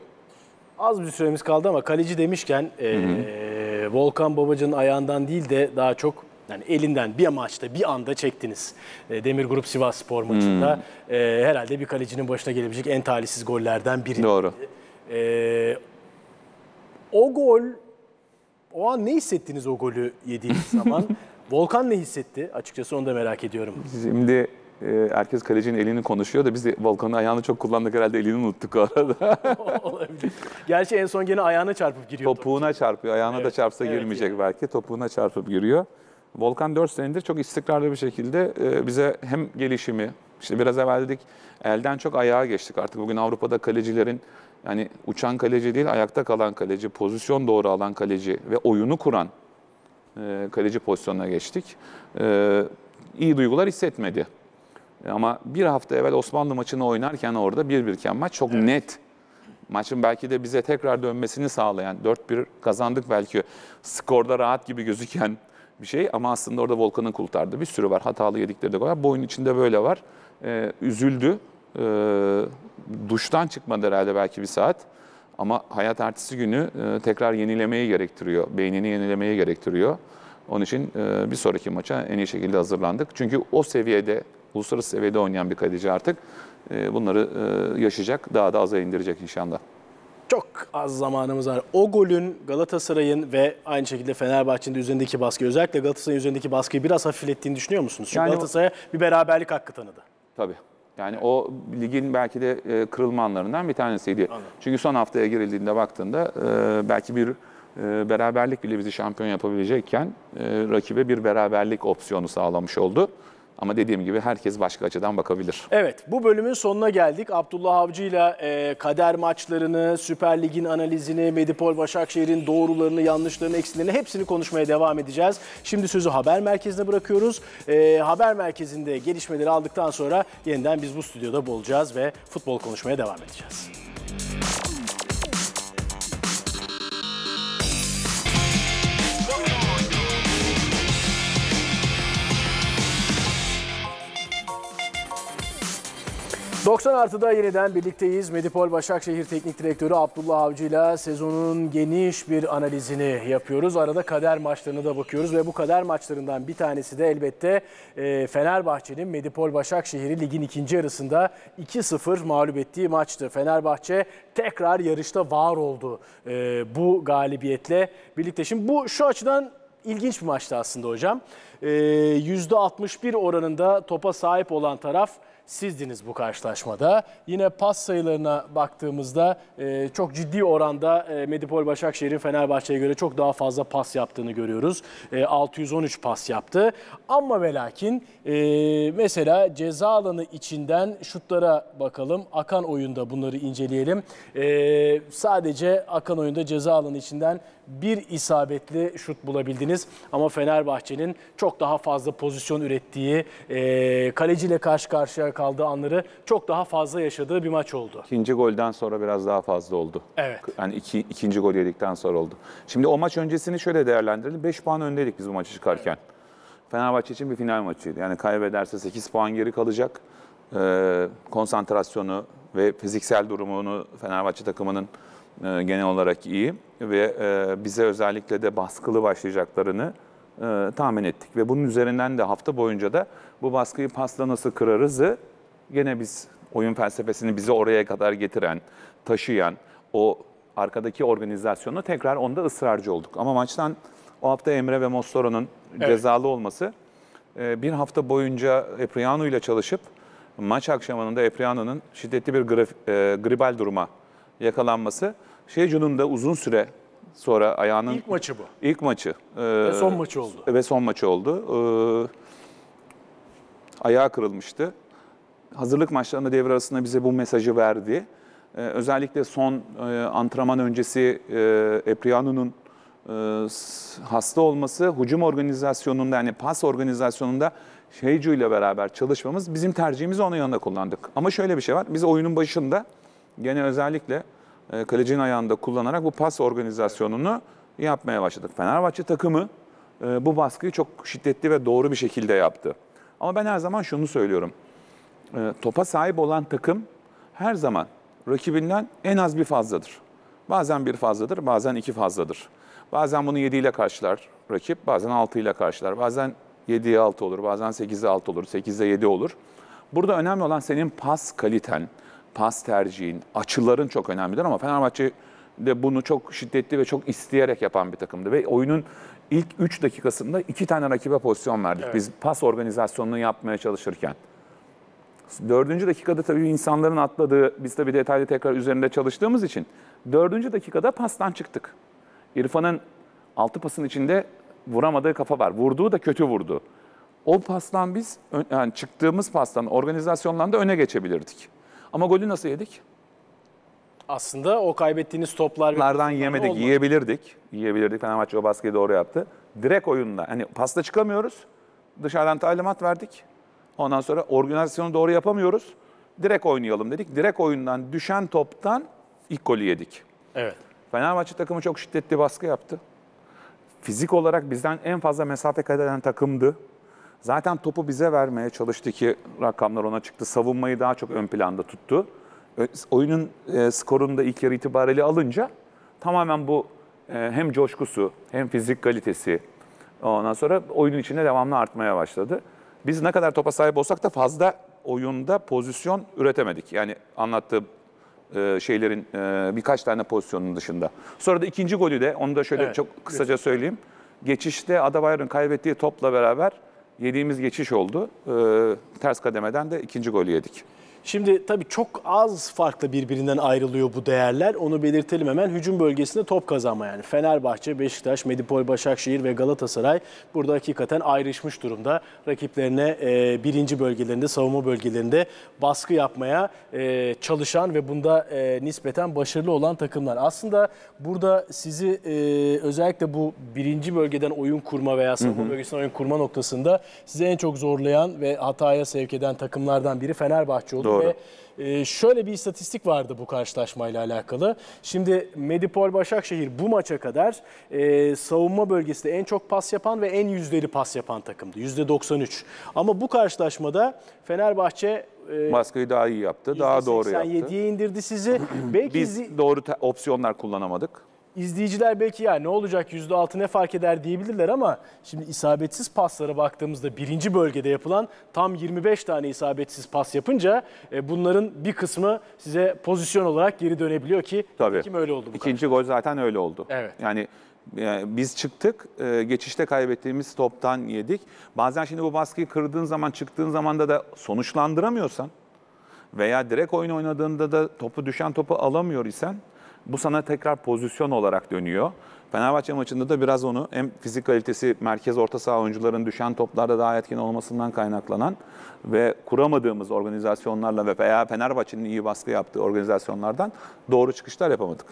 S1: Az bir süremiz kaldı ama kaleci demişken eee, Volkan Babacan'ın ayağından değil de daha çok yani elinden bir maçta bir anda çektiniz. E, Demir Grup Sivas Spor maçında Eee, herhalde bir kalecinin başına gelebilecek en talihsiz gollerden biri.
S2: Doğru.
S1: Eee, o gol, o an ne hissettiniz o golü yediğiniz zaman? Volkan ne hissetti? Açıkçası onu da merak ediyorum.
S2: Şimdi e, herkes kalecinin elini konuşuyor da biz de Volkan'ın ayağını çok kullandık herhalde elini unuttuk o arada.
S1: Olabilir. Gerçi en son gene ayağına çarpıp giriyor. top.
S2: Topuğuna çarpıyor. Ayağına da
S1: Evet,
S2: çarpsa
S1: evet
S2: girmeyecek belki. Topuğuna çarpıp giriyor. Volkan 4 senedir çok istikrarlı bir şekilde e, bize hem gelişimi, işte biraz evvel dedik elden çok ayağa geçtik. Artık bugün Avrupa'da kalecilerin yani uçan kaleci değil ayakta kalan kaleci, pozisyon doğru alan kaleci ve oyunu kuran e, kaleci pozisyonuna geçtik. E, iyi duygular hissetmedi. Ama bir hafta evvel Osmanlı maçını oynarken orada 1-1 iken maç çok net. Maçın belki de bize tekrar dönmesini sağlayan 4-1 kazandık belki skorda rahat gibi gözüken bir şey ama aslında orada Volkan'ın kurtardığı bir sürü var. Hatalı yedikleri de var. Bu oyun içinde böyle var. Ee, üzüldü. Ee, duştan çıkmadı herhalde belki bir saat. Ama hayat ertesi günü e, tekrar yenilemeyi gerektiriyor. Beynini yenilemeyi gerektiriyor. Onun için e, bir sonraki maça en iyi şekilde hazırlandık. Çünkü o seviyede, uluslararası seviyede oynayan bir kaleci artık e, bunları e, yaşayacak, daha da aza indirecek inşallah.
S1: Çok az zamanımız var. O golün Galatasaray'ın ve aynı şekilde Fenerbahçe'nin de üzerindeki baskıyı, özellikle Galatasaray'ın üzerindeki baskıyı biraz hafiflettiğini düşünüyor musunuz? Çünkü
S2: Yani
S1: Galatasaray'a bir beraberlik hakkı tanıdı.
S2: Tabii. Yani o ligin belki de e, kırılma anlarından bir tanesiydi. Çünkü son haftaya girildiğinde baktığında e, belki bir e, beraberlik bile bizi şampiyon yapabilecekken e, rakibe bir beraberlik opsiyonu sağlamış oldu. Ama dediğim gibi herkes başka açıdan bakabilir.
S1: Evet, bu bölümün sonuna geldik. Abdullah Avcı ile kader maçlarını, Süper Lig'in analizini, Medipol Başakşehir'in doğrularını, yanlışlarını, eksilerini hepsini konuşmaya devam edeceğiz. Şimdi sözü haber merkezine bırakıyoruz. E, haber merkezinde gelişmeleri aldıktan sonra yeniden biz bu stüdyoda bolacağız ve futbol konuşmaya devam edeceğiz. ...90 artıda yeniden birlikteyiz. Medipol Başakşehir Teknik Direktörü Abdullah Avcı ile sezonun geniş bir analizini yapıyoruz. Arada kader maçlarına da bakıyoruz ve bu kader maçlarından bir tanesi de elbette e, Fenerbahçe'nin Medipol Başakşehir'i ligin ikinci yarısında 2-0 mağlup ettiği maçtı. Fenerbahçe tekrar yarışta var oldu e, bu galibiyetle birlikte. Şimdi bu şu açıdan ilginç bir maçtı aslında hocam. Ee, %61 oranında topa sahip olan taraf sizdiniz bu karşılaşmada. Yine pas sayılarına baktığımızda e, çok ciddi oranda e, Medipol Başakşehir'in Fenerbahçe'ye göre çok daha fazla pas yaptığını görüyoruz. E, 613 pas yaptı. Ama ve lakin e, mesela ceza alanı içinden şutlara bakalım. Akan oyunda bunları inceleyelim. E, sadece akan oyunda ceza alanı içinden bir isabetli şut bulabildiniz. Ama Fenerbahçe'nin çok daha fazla pozisyon ürettiği, e, kaleciyle karşı karşıya kaldığı anları çok daha fazla yaşadığı bir maç oldu.
S2: İkinci golden sonra biraz daha fazla oldu.
S1: Evet.
S2: Yani iki, ikinci gol yedikten sonra oldu. Şimdi o maç öncesini şöyle değerlendirelim. 5 puan öndeydik biz bu maçı çıkarken. Fenerbahçe için bir final maçıydı. Yani kaybederse 8 puan geri kalacak. Ee, konsantrasyonu ve fiziksel durumunu Fenerbahçe takımının genel olarak iyi ve e, bize özellikle de baskılı başlayacaklarını e, tahmin ettik. Ve bunun üzerinden de hafta boyunca da bu baskıyı pasla nasıl kırarızı gene biz oyun felsefesini bizi oraya kadar getiren, taşıyan o arkadaki organizasyonu tekrar onda ısrarcı olduk. Ama maçtan o hafta Emre ve Mostoro'nun cezalı olması e, bir hafta boyunca Epriano ile çalışıp maç akşamında Epriano'nun şiddetli bir graf, e, gribal duruma yakalanması Şecu'nun da uzun süre sonra ayağının
S1: İlk maçı bu.
S2: ilk maçı e,
S1: Ve son maçı oldu.
S2: ve son maçı oldu. Ee, ayağı kırılmıştı. Hazırlık maçlarında devre arasında bize bu mesajı verdi. Ee, özellikle son e, antrenman öncesi e, Epriano'nun e, hasta olması, hücum organizasyonunda yani pas organizasyonunda Şeycu ile beraber çalışmamız bizim tercihimizi onun yanında kullandık. Ama şöyle bir şey var. Biz oyunun başında gene özellikle e, kalecinin ayağında kullanarak bu pas organizasyonunu yapmaya başladık. Fenerbahçe takımı e, bu baskıyı çok şiddetli ve doğru bir şekilde yaptı. Ama ben her zaman şunu söylüyorum. E, topa sahip olan takım her zaman rakibinden en az bir fazladır. Bazen bir fazladır, bazen iki fazladır. Bazen bunu 7 ile karşılar rakip, bazen 6 ile karşılar. Bazen 7'ye 6 olur, bazen 8'e 6 olur, 8'e 7 olur. Burada önemli olan senin pas kaliten, pas tercihin, açıların çok önemlidir ama Fenerbahçe de bunu çok şiddetli ve çok isteyerek yapan bir takımdı. Ve oyunun ilk 3 dakikasında iki tane rakibe pozisyon verdik. Biz pas organizasyonunu yapmaya çalışırken. Dördüncü dakikada tabii insanların atladığı, biz tabii detaylı tekrar üzerinde çalıştığımız için dördüncü dakikada pastan çıktık. İrfan'ın altı pasın içinde vuramadığı kafa var. Vurduğu da kötü vurdu. O pastan biz, yani çıktığımız pastan, organizasyondan da öne geçebilirdik. Ama golü nasıl yedik?
S1: Aslında o kaybettiğiniz toplar ve
S2: Lardan
S1: pozisyonlar
S2: yemedik,
S1: olmadı.
S2: yiyebilirdik. Yiyebilirdik. Fenerbahçe o baskıyı doğru yaptı. Direkt oyunda. Hani pasta çıkamıyoruz. Dışarıdan talimat verdik. Ondan sonra organizasyonu doğru yapamıyoruz. Direkt oynayalım dedik. Direkt oyundan düşen toptan ilk golü yedik.
S1: Evet.
S2: Fenerbahçe takımı çok şiddetli baskı yaptı. Fizik olarak bizden en fazla mesafe kat eden takımdı. Zaten topu bize vermeye çalıştı ki rakamlar ona çıktı. Savunmayı daha çok ön planda tuttu. Oyunun e, skorunu da ilk yarı itibariyle alınca tamamen bu e, hem coşkusu hem fizik kalitesi ondan sonra oyunun içinde devamlı artmaya başladı. Biz ne kadar topa sahip olsak da fazla oyunda pozisyon üretemedik. Yani anlattığım e, şeylerin birkaç tane pozisyonun dışında. Sonra da ikinci golü de onu da şöyle
S1: Evet,
S2: çok kısaca söyleyeyim. Geçişte Adebayor'un kaybettiği topla beraber yediğimiz geçiş oldu. E, ters kademeden de ikinci golü yedik.
S1: Şimdi tabii çok az farklı birbirinden ayrılıyor bu değerler. Onu belirtelim hemen. Hücum bölgesinde top kazanma yani. Fenerbahçe, Beşiktaş, Medipol, Başakşehir ve Galatasaray burada hakikaten ayrışmış durumda. Rakiplerine e, birinci bölgelerinde, savunma bölgelerinde baskı yapmaya e, çalışan ve bunda e, nispeten başarılı olan takımlar. Aslında burada sizi e, özellikle bu birinci bölgeden oyun kurma veya savunma bölgesinden oyun kurma noktasında sizi en çok zorlayan ve hataya sevk eden takımlardan biri Fenerbahçe oldu.
S2: Doğru.
S1: Ve ee, şöyle bir istatistik vardı bu karşılaşmayla alakalı. Şimdi Medipol Başakşehir bu maça kadar e, savunma bölgesinde en çok pas yapan ve en yüzdeli pas yapan takımdı. %93. Ama bu karşılaşmada Fenerbahçe e,
S2: Baskıyı daha iyi yaptı, daha doğru yaptı.
S1: %87'ye indirdi sizi. Belki
S2: Biz doğru opsiyonlar kullanamadık.
S1: İzleyiciler belki ya ne olacak %6 ne fark eder diyebilirler ama şimdi isabetsiz paslara baktığımızda birinci bölgede yapılan tam 25 tane isabetsiz pas yapınca e, bunların bir kısmı size pozisyon olarak geri dönebiliyor ki
S2: Tabii.
S1: kim öyle oldu bu
S2: İkinci gol zaten öyle oldu.
S1: Evet.
S2: Yani e, biz çıktık, e, geçişte kaybettiğimiz toptan yedik. Bazen şimdi bu baskıyı kırdığın zaman, çıktığın zaman da da sonuçlandıramıyorsan veya direkt oyun oynadığında da topu düşen topu alamıyor isen bu sana tekrar pozisyon olarak dönüyor. Fenerbahçe maçında da biraz onu hem fizik kalitesi merkez orta saha oyuncuların düşen toplarda daha etkin olmasından kaynaklanan ve kuramadığımız organizasyonlarla ve veya Fenerbahçe'nin iyi baskı yaptığı organizasyonlardan doğru çıkışlar yapamadık.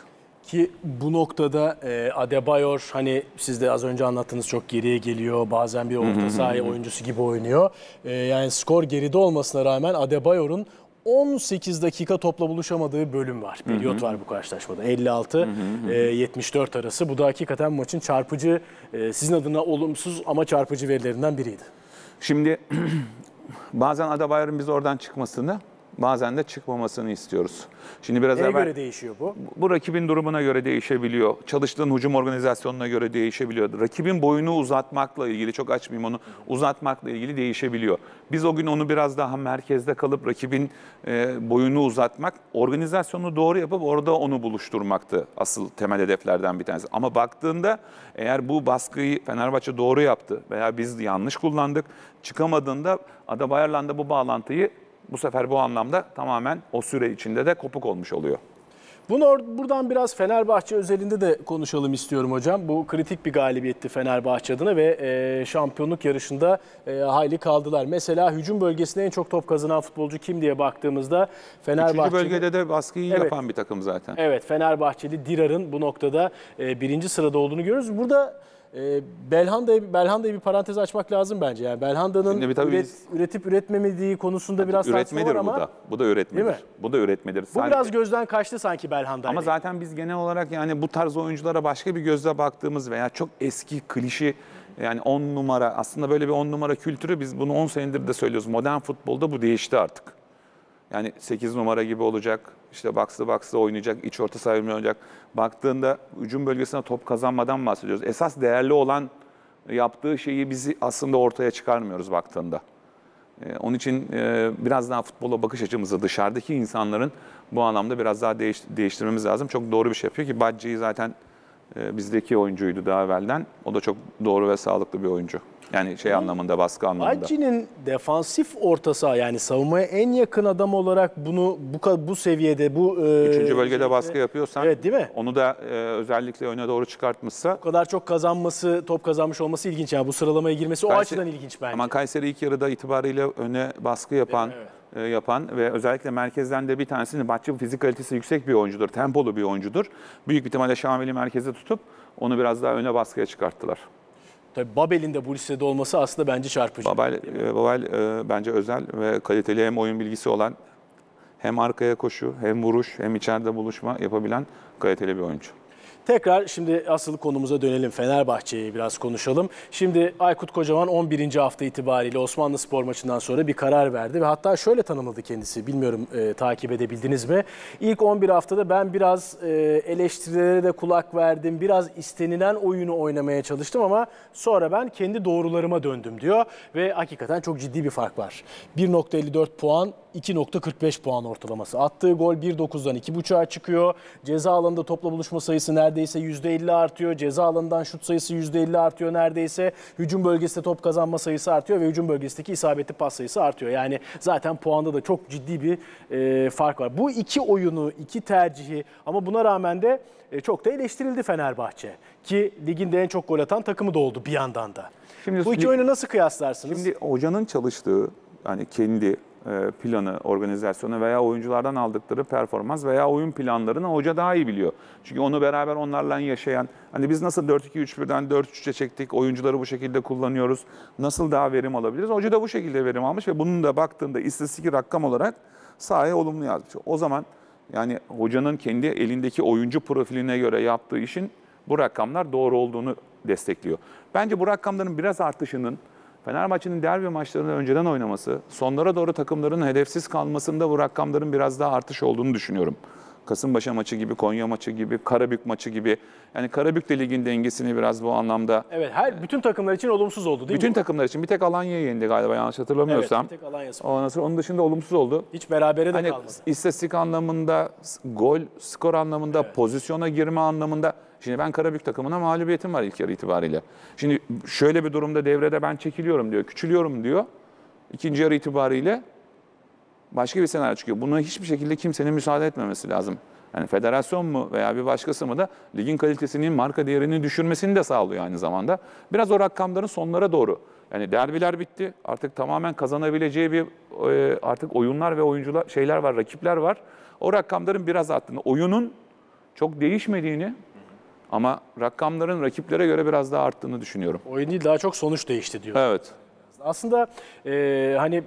S1: Ki bu noktada e, Adebayor hani siz de az önce anlattınız çok geriye geliyor. Bazen bir orta saha oyuncusu gibi oynuyor. E, yani skor geride olmasına rağmen Adebayor'un 18 dakika topla buluşamadığı bölüm var. Periyot var bu karşılaşmada. 56 e, 74 arası. Bu da hakikaten maçın çarpıcı e, sizin adına olumsuz ama çarpıcı verilerinden biriydi.
S2: Şimdi bazen Adebayor'un biz oradan çıkmasını, bazen de çıkmamasını istiyoruz. Şimdi biraz
S1: Neye
S2: evvel
S1: göre değişiyor bu?
S2: bu rakibin durumuna göre değişebiliyor. Çalıştığın hücum organizasyonuna göre değişebiliyor. Rakibin boyunu uzatmakla ilgili, çok açmayayım onu, uzatmakla ilgili değişebiliyor. Biz o gün onu biraz daha merkezde kalıp rakibin e, boyunu uzatmak, organizasyonu doğru yapıp orada onu buluşturmaktı asıl temel hedeflerden bir tanesi. Ama baktığında eğer bu baskıyı Fenerbahçe doğru yaptı veya biz yanlış kullandık, çıkamadığında Adebayor'la da bu bağlantıyı bu sefer bu anlamda tamamen o süre içinde de kopuk olmuş oluyor.
S1: Bunu or- buradan biraz Fenerbahçe özelinde de konuşalım istiyorum hocam. Bu kritik bir galibiyetti Fenerbahçe adına ve e, şampiyonluk yarışında e, hayli kaldılar. Mesela hücum bölgesinde en çok top kazanan futbolcu kim diye baktığımızda Fenerbahçe
S2: Üçüncü bölgede de baskıyı
S1: Evet.
S2: yapan bir takım zaten.
S1: Evet Fenerbahçeli Dirar'ın bu noktada e, birinci sırada olduğunu görüyoruz. Burada e, Belhanda'ya Belhanda'ya bir parantez açmak lazım bence. Yani Belhanda'nın
S2: Şimdi tabii
S1: üret-
S2: biz-
S1: üretip üretmemediği konusunda biraz tartışma
S2: Üretmedir
S1: var
S2: bu
S1: ama
S2: da. Bu da üretmedir.
S1: Değil mi?
S2: Bu da üretmedir.
S1: bu
S2: Sadece-
S1: biraz gözden kaçtı sanki Belhanda.
S2: Ama
S1: ile.
S2: zaten biz genel olarak yani bu tarz oyunculara başka bir gözle baktığımız veya çok eski klişe yani 10 numara aslında böyle bir 10 numara kültürü biz bunu 10 senedir de söylüyoruz. Modern futbolda bu değişti artık. Yani 8 numara gibi olacak. işte box'lı box'lı oynayacak, iç orta saha oynayacak. Baktığında hücum bölgesine top kazanmadan bahsediyoruz. Esas değerli olan yaptığı şeyi bizi aslında ortaya çıkarmıyoruz baktığında. Ee, Onun için e, biraz daha futbola bakış açımızı dışarıdaki insanların bu anlamda biraz daha değiş- değiştirmemiz lazım. Çok doğru bir şey yapıyor ki Bacci'yi zaten e, bizdeki oyuncuydu daha evvelden. O da çok doğru ve sağlıklı bir oyuncu. Yani şey anlamında, baskı anlamında.
S1: Hacı'nin defansif orta saha yani savunmaya en yakın adam olarak bunu bu bu seviyede bu e,
S2: Üçüncü bölgede
S1: şeyde-
S2: baskı yapıyorsan
S1: Evet değil mi?
S2: onu da e, özellikle öne doğru çıkartmışsa
S1: Bu kadar çok kazanması, top kazanmış olması ilginç yani bu sıralamaya girmesi o
S2: Kayseri-
S1: açıdan ilginç bence.
S2: Ama Kayseri ilk yarıda itibariyle öne baskı yapan e, yapan ve özellikle merkezden de bir tanesini Bahçe fizik kalitesi yüksek bir oyuncudur, tempolu bir oyuncudur. Büyük bir ihtimalle Şamil'i merkeze tutup onu biraz daha öne baskıya çıkarttılar.
S1: Tabii Babel'in de bu listede olması aslında bence çarpıcı.
S2: Babel, e, Babel e, bence özel ve kaliteli hem oyun bilgisi olan hem arkaya koşu hem vuruş hem içeride buluşma yapabilen kaliteli bir oyuncu.
S1: Tekrar şimdi asıl konumuza dönelim. Fenerbahçe'yi biraz konuşalım. Şimdi Aykut Kocaman 11. hafta itibariyle Osmanlı Spor maçından sonra bir karar verdi ve hatta şöyle tanımladı kendisi. Bilmiyorum e, takip edebildiniz mi? İlk 11 haftada ben biraz e, eleştirilere de kulak verdim. Biraz istenilen oyunu oynamaya çalıştım ama sonra ben kendi doğrularıma döndüm diyor ve hakikaten çok ciddi bir fark var. 1.54 puan 2.45 puan ortalaması. Attığı gol 1.9'dan 2.5'a çıkıyor. Ceza alanında topla buluşma sayısı neredeyse %50 artıyor. Ceza alanından şut sayısı %50 artıyor neredeyse. Hücum bölgesinde top kazanma sayısı artıyor ve hücum bölgesindeki isabetli pas sayısı artıyor. Yani zaten puanda da çok ciddi bir e, fark var. Bu iki oyunu, iki tercihi ama buna rağmen de e, çok da eleştirildi Fenerbahçe. Ki liginde en çok gol atan takımı da oldu bir yandan da.
S2: Şimdi
S1: Bu iki oyunu nasıl kıyaslarsınız?
S2: Şimdi hocanın çalıştığı yani kendi planı, organizasyonu veya oyunculardan aldıkları performans veya oyun planlarını hoca daha iyi biliyor. Çünkü onu beraber onlarla yaşayan, hani biz nasıl 4-2-3-1'den 4-3'e çektik, oyuncuları bu şekilde kullanıyoruz, nasıl daha verim alabiliriz? Hoca da bu şekilde verim almış ve bunun da baktığında istatistik rakam olarak sahaya olumlu yazmış. O zaman yani hocanın kendi elindeki oyuncu profiline göre yaptığı işin bu rakamlar doğru olduğunu destekliyor. Bence bu rakamların biraz artışının Fenerbahçe'nin derbi maçlarını önceden oynaması, sonlara doğru takımların hedefsiz kalmasında bu rakamların biraz daha artış olduğunu düşünüyorum. Kasımpaşa maçı gibi, Konya maçı gibi, Karabük maçı gibi. Yani Karabük de ligin dengesini biraz bu anlamda
S1: Evet, her bütün takımlar için olumsuz oldu değil
S2: bütün
S1: mi?
S2: takımlar için bir tek Alanya'yı yendi galiba yanlış hatırlamıyorsam.
S1: Evet, bir tek Alanya.
S2: Ondan sonra onun dışında olumsuz oldu.
S1: Hiç berabere de
S2: Hani
S1: kalmadı.
S2: istatistik anlamında, gol, skor anlamında, pozisyona girme anlamında. Şimdi ben Karabük takımına mağlubiyetim var ilk yarı itibariyle. Şimdi şöyle bir durumda devrede ben çekiliyorum diyor, küçülüyorum diyor. İkinci yarı itibariyle başka bir senaryo çıkıyor. Buna hiçbir şekilde kimsenin müsaade etmemesi lazım. Yani federasyon mu veya bir başkası mı da ligin kalitesinin marka değerini düşürmesini de sağlıyor aynı zamanda. Biraz o rakamların sonlara doğru. Yani derbiler bitti. Artık tamamen kazanabileceği bir e, artık oyunlar ve oyuncular şeyler var, rakipler var. O rakamların biraz arttığını, oyunun çok değişmediğini ama rakamların rakiplere göre biraz daha arttığını düşünüyorum.
S1: Oyun değil daha çok sonuç değişti diyor.
S2: Evet.
S1: Aslında e, hani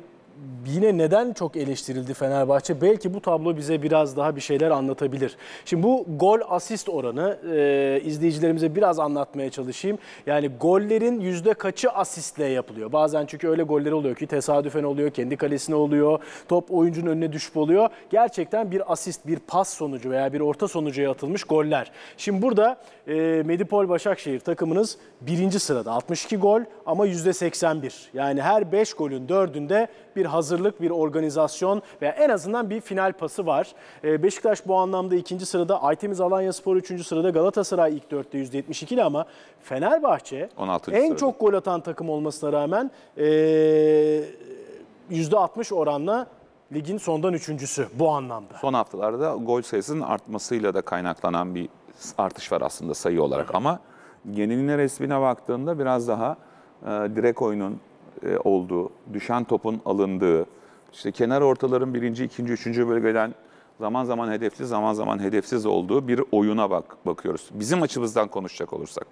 S1: yine neden çok eleştirildi Fenerbahçe? Belki bu tablo bize biraz daha bir şeyler anlatabilir. Şimdi bu gol asist oranı e, izleyicilerimize biraz anlatmaya çalışayım. Yani gollerin yüzde kaçı asistle yapılıyor? Bazen çünkü öyle goller oluyor ki tesadüfen oluyor, kendi kalesine oluyor, top oyuncunun önüne düşüp oluyor. Gerçekten bir asist, bir pas sonucu veya bir orta sonucuya atılmış goller. Şimdi burada e, Medipol Başakşehir takımınız birinci sırada 62 gol ama yüzde 81. Yani her 5 golün 4'ünde bir hazırlık, bir organizasyon veya en azından bir final pası var. E, Beşiktaş bu anlamda ikinci sırada, Aytemiz Alanya Spor üçüncü sırada, Galatasaray ilk dörtte yüzde 72'li ama Fenerbahçe
S2: 16.
S1: en
S2: sırada.
S1: çok gol atan takım olmasına rağmen e, yüzde 60 oranla ligin sondan üçüncüsü bu anlamda.
S2: Son haftalarda gol sayısının artmasıyla da kaynaklanan bir artış var aslında sayı olarak. Ama geneline resmine baktığında biraz daha e, direk oyunun e, olduğu, düşen topun alındığı, işte kenar ortaların birinci, ikinci, üçüncü bölgeden zaman zaman hedefli, zaman zaman hedefsiz olduğu bir oyuna bak bakıyoruz. Bizim açımızdan konuşacak olursak.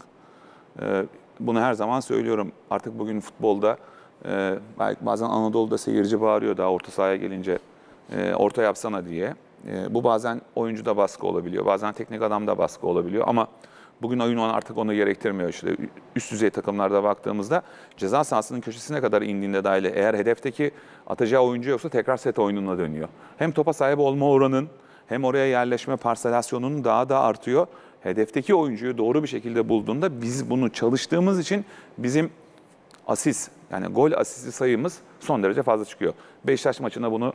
S2: Ee, Bunu her zaman söylüyorum. Artık bugün futbolda e, bazen Anadolu'da seyirci bağırıyor daha orta sahaya gelince e, orta yapsana diye. E, Bu bazen oyuncuda baskı olabiliyor. Bazen teknik adamda baskı olabiliyor ama bugün oyun artık onu gerektirmiyor. İşte üst düzey takımlarda baktığımızda ceza sahasının köşesine kadar indiğinde dahil eğer hedefteki atacağı oyuncu yoksa tekrar set oyununa dönüyor. Hem topa sahip olma oranın hem oraya yerleşme parselasyonunun daha da artıyor. Hedefteki oyuncuyu doğru bir şekilde bulduğunda biz bunu çalıştığımız için bizim asist yani gol asisti sayımız son derece fazla çıkıyor. Beşiktaş maçında bunu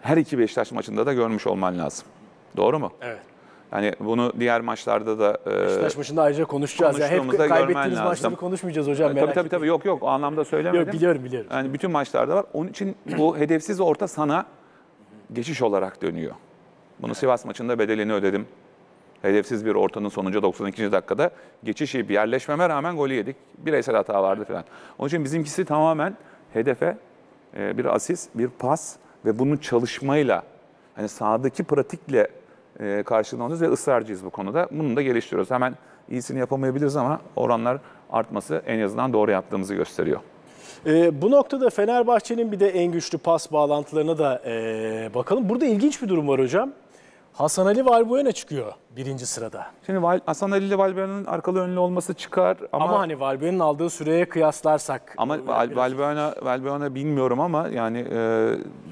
S2: her iki Beşiktaş maçında da görmüş olman lazım. Doğru mu?
S1: Evet.
S2: Yani bunu diğer maçlarda da e,
S1: Beşiktaş maçında ayrıca konuşacağız. Ya hep
S2: görmen
S1: kaybettiğimiz
S2: lazım.
S1: maçları konuşmayacağız hocam.
S2: tabii
S1: merak
S2: tabii tabii
S1: etmeyin.
S2: yok yok o anlamda söylemedim.
S1: Yok, biliyorum biliyorum.
S2: Yani bütün maçlarda var. Onun için bu hedefsiz orta sana geçiş olarak dönüyor. Bunu Sivas maçında bedelini ödedim. Hedefsiz bir ortanın sonucu 92. dakikada geçiş yiyip yerleşmeme rağmen golü yedik. Bireysel hata vardı falan. Onun için bizimkisi tamamen hedefe e, bir asist, bir pas ve bunun çalışmayla hani sahadaki pratikle e, karşılığında ve ısrarcıyız bu konuda. Bunu da geliştiriyoruz. Hemen iyisini yapamayabiliriz ama oranlar artması en azından doğru yaptığımızı gösteriyor.
S1: Ee, bu noktada Fenerbahçe'nin bir de en güçlü pas bağlantılarına da ee, bakalım. Burada ilginç bir durum var hocam. Hasan Ali Valbuena çıkıyor birinci sırada.
S2: Şimdi Val- Hasan Ali ile Valbuena'nın arkalı önlü olması çıkar ama
S1: Ama, hani Valbuena'nın aldığı süreye kıyaslarsak.
S2: Ama Val- Valbuena, Valbuena bilmiyorum ama yani e,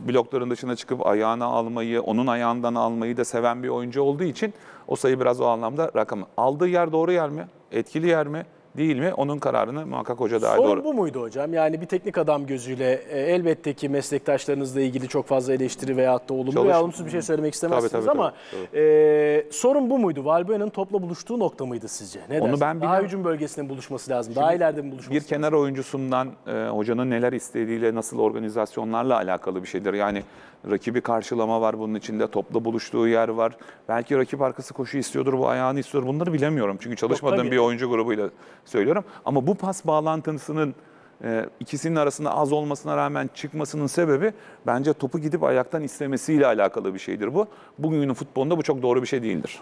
S2: blokların dışına çıkıp ayağını almayı, onun ayağından almayı da seven bir oyuncu olduğu için o sayı biraz o anlamda rakam. Aldığı yer doğru yer mi? Etkili yer mi? Değil mi? Onun kararını muhakkak hoca daha
S1: Sorun
S2: doğru.
S1: bu muydu hocam? Yani bir teknik adam gözüyle e, elbette ki meslektaşlarınızla ilgili çok fazla eleştiri veyahut da olumlu
S2: Çalış-
S1: veya olumsuz bir şey söylemek istemezsiniz
S2: Tabii, tabii,
S1: ama
S2: tabii,
S1: e, sorun bu muydu? Valbuena'nın topla buluştuğu nokta mıydı sizce? Ne
S2: Onu ben
S1: Daha hücum bölgesinde buluşması lazım. Daha ileride mi buluşması
S2: Bir kenar oyuncusundan e, hocanın neler istediğiyle, nasıl organizasyonlarla alakalı bir şeydir. Yani rakibi karşılama var bunun içinde, topla buluştuğu yer var. Belki rakip arkası koşu istiyordur, bu ayağını istiyordur. Bunları bilemiyorum çünkü çalışmadığım
S1: tabii.
S2: bir oyuncu grubuyla söylüyorum. Ama bu pas bağlantısının e, ikisinin arasında az olmasına rağmen çıkmasının sebebi bence topu gidip ayaktan istemesiyle alakalı bir şeydir bu. Bugünün futbolunda bu çok doğru bir şey değildir.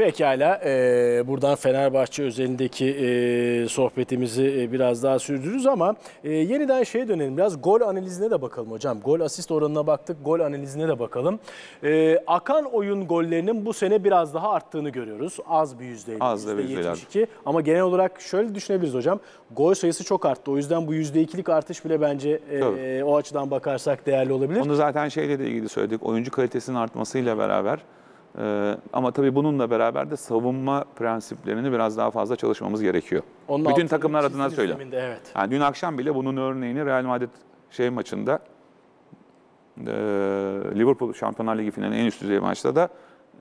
S1: Pekala e, buradan Fenerbahçe özelindeki e, sohbetimizi e, biraz daha sürdürürüz ama e, yeniden şeye dönelim. Biraz gol analizine de bakalım hocam. Gol asist oranına baktık, gol analizine de bakalım. E, akan oyun gollerinin bu sene biraz daha arttığını görüyoruz. Az bir yüzde
S2: Az da bir yüzde
S1: 72. Ama genel olarak şöyle düşünebiliriz hocam. Gol sayısı çok arttı. O yüzden bu yüzde ikilik artış bile bence e, o açıdan bakarsak değerli olabilir.
S2: Onu zaten şeyle de ilgili söyledik. Oyuncu kalitesinin artmasıyla beraber e, ama tabii bununla beraber de savunma prensiplerini biraz daha fazla çalışmamız gerekiyor.
S1: Onun
S2: Bütün takımlar adına
S1: zeminde, Evet.
S2: Yani dün akşam bile bunun örneğini Real Madrid şey maçında e, Liverpool Şampiyonlar Ligi finali en üst düzey maçta da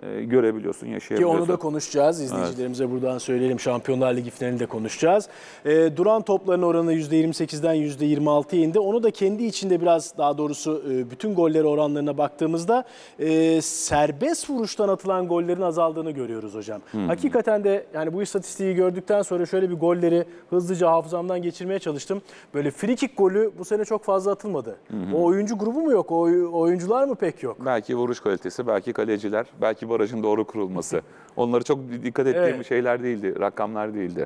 S2: e, görebiliyorsun,
S1: Ki
S2: yaşayabiliyorsun.
S1: onu da konuşacağız. İzleyicilerimize buradan söyleyelim. Şampiyonlar Ligi finalini de konuşacağız. Ee, duran topların oranı %28'den %26'ya indi. Onu da kendi içinde biraz daha doğrusu e, bütün golleri oranlarına baktığımızda e, serbest vuruştan atılan gollerin azaldığını görüyoruz hocam. Hakikaten de yani bu istatistiği gördükten sonra şöyle bir golleri hızlıca hafızamdan geçirmeye çalıştım. Böyle frikik golü bu sene çok fazla atılmadı. O oyuncu grubu mu yok? O oy- oyuncular mı pek yok?
S2: Belki vuruş kalitesi, belki kaleciler, belki barajın doğru kurulması. Onları çok dikkat ettiğim
S1: Evet.
S2: şeyler değildi, rakamlar değildi.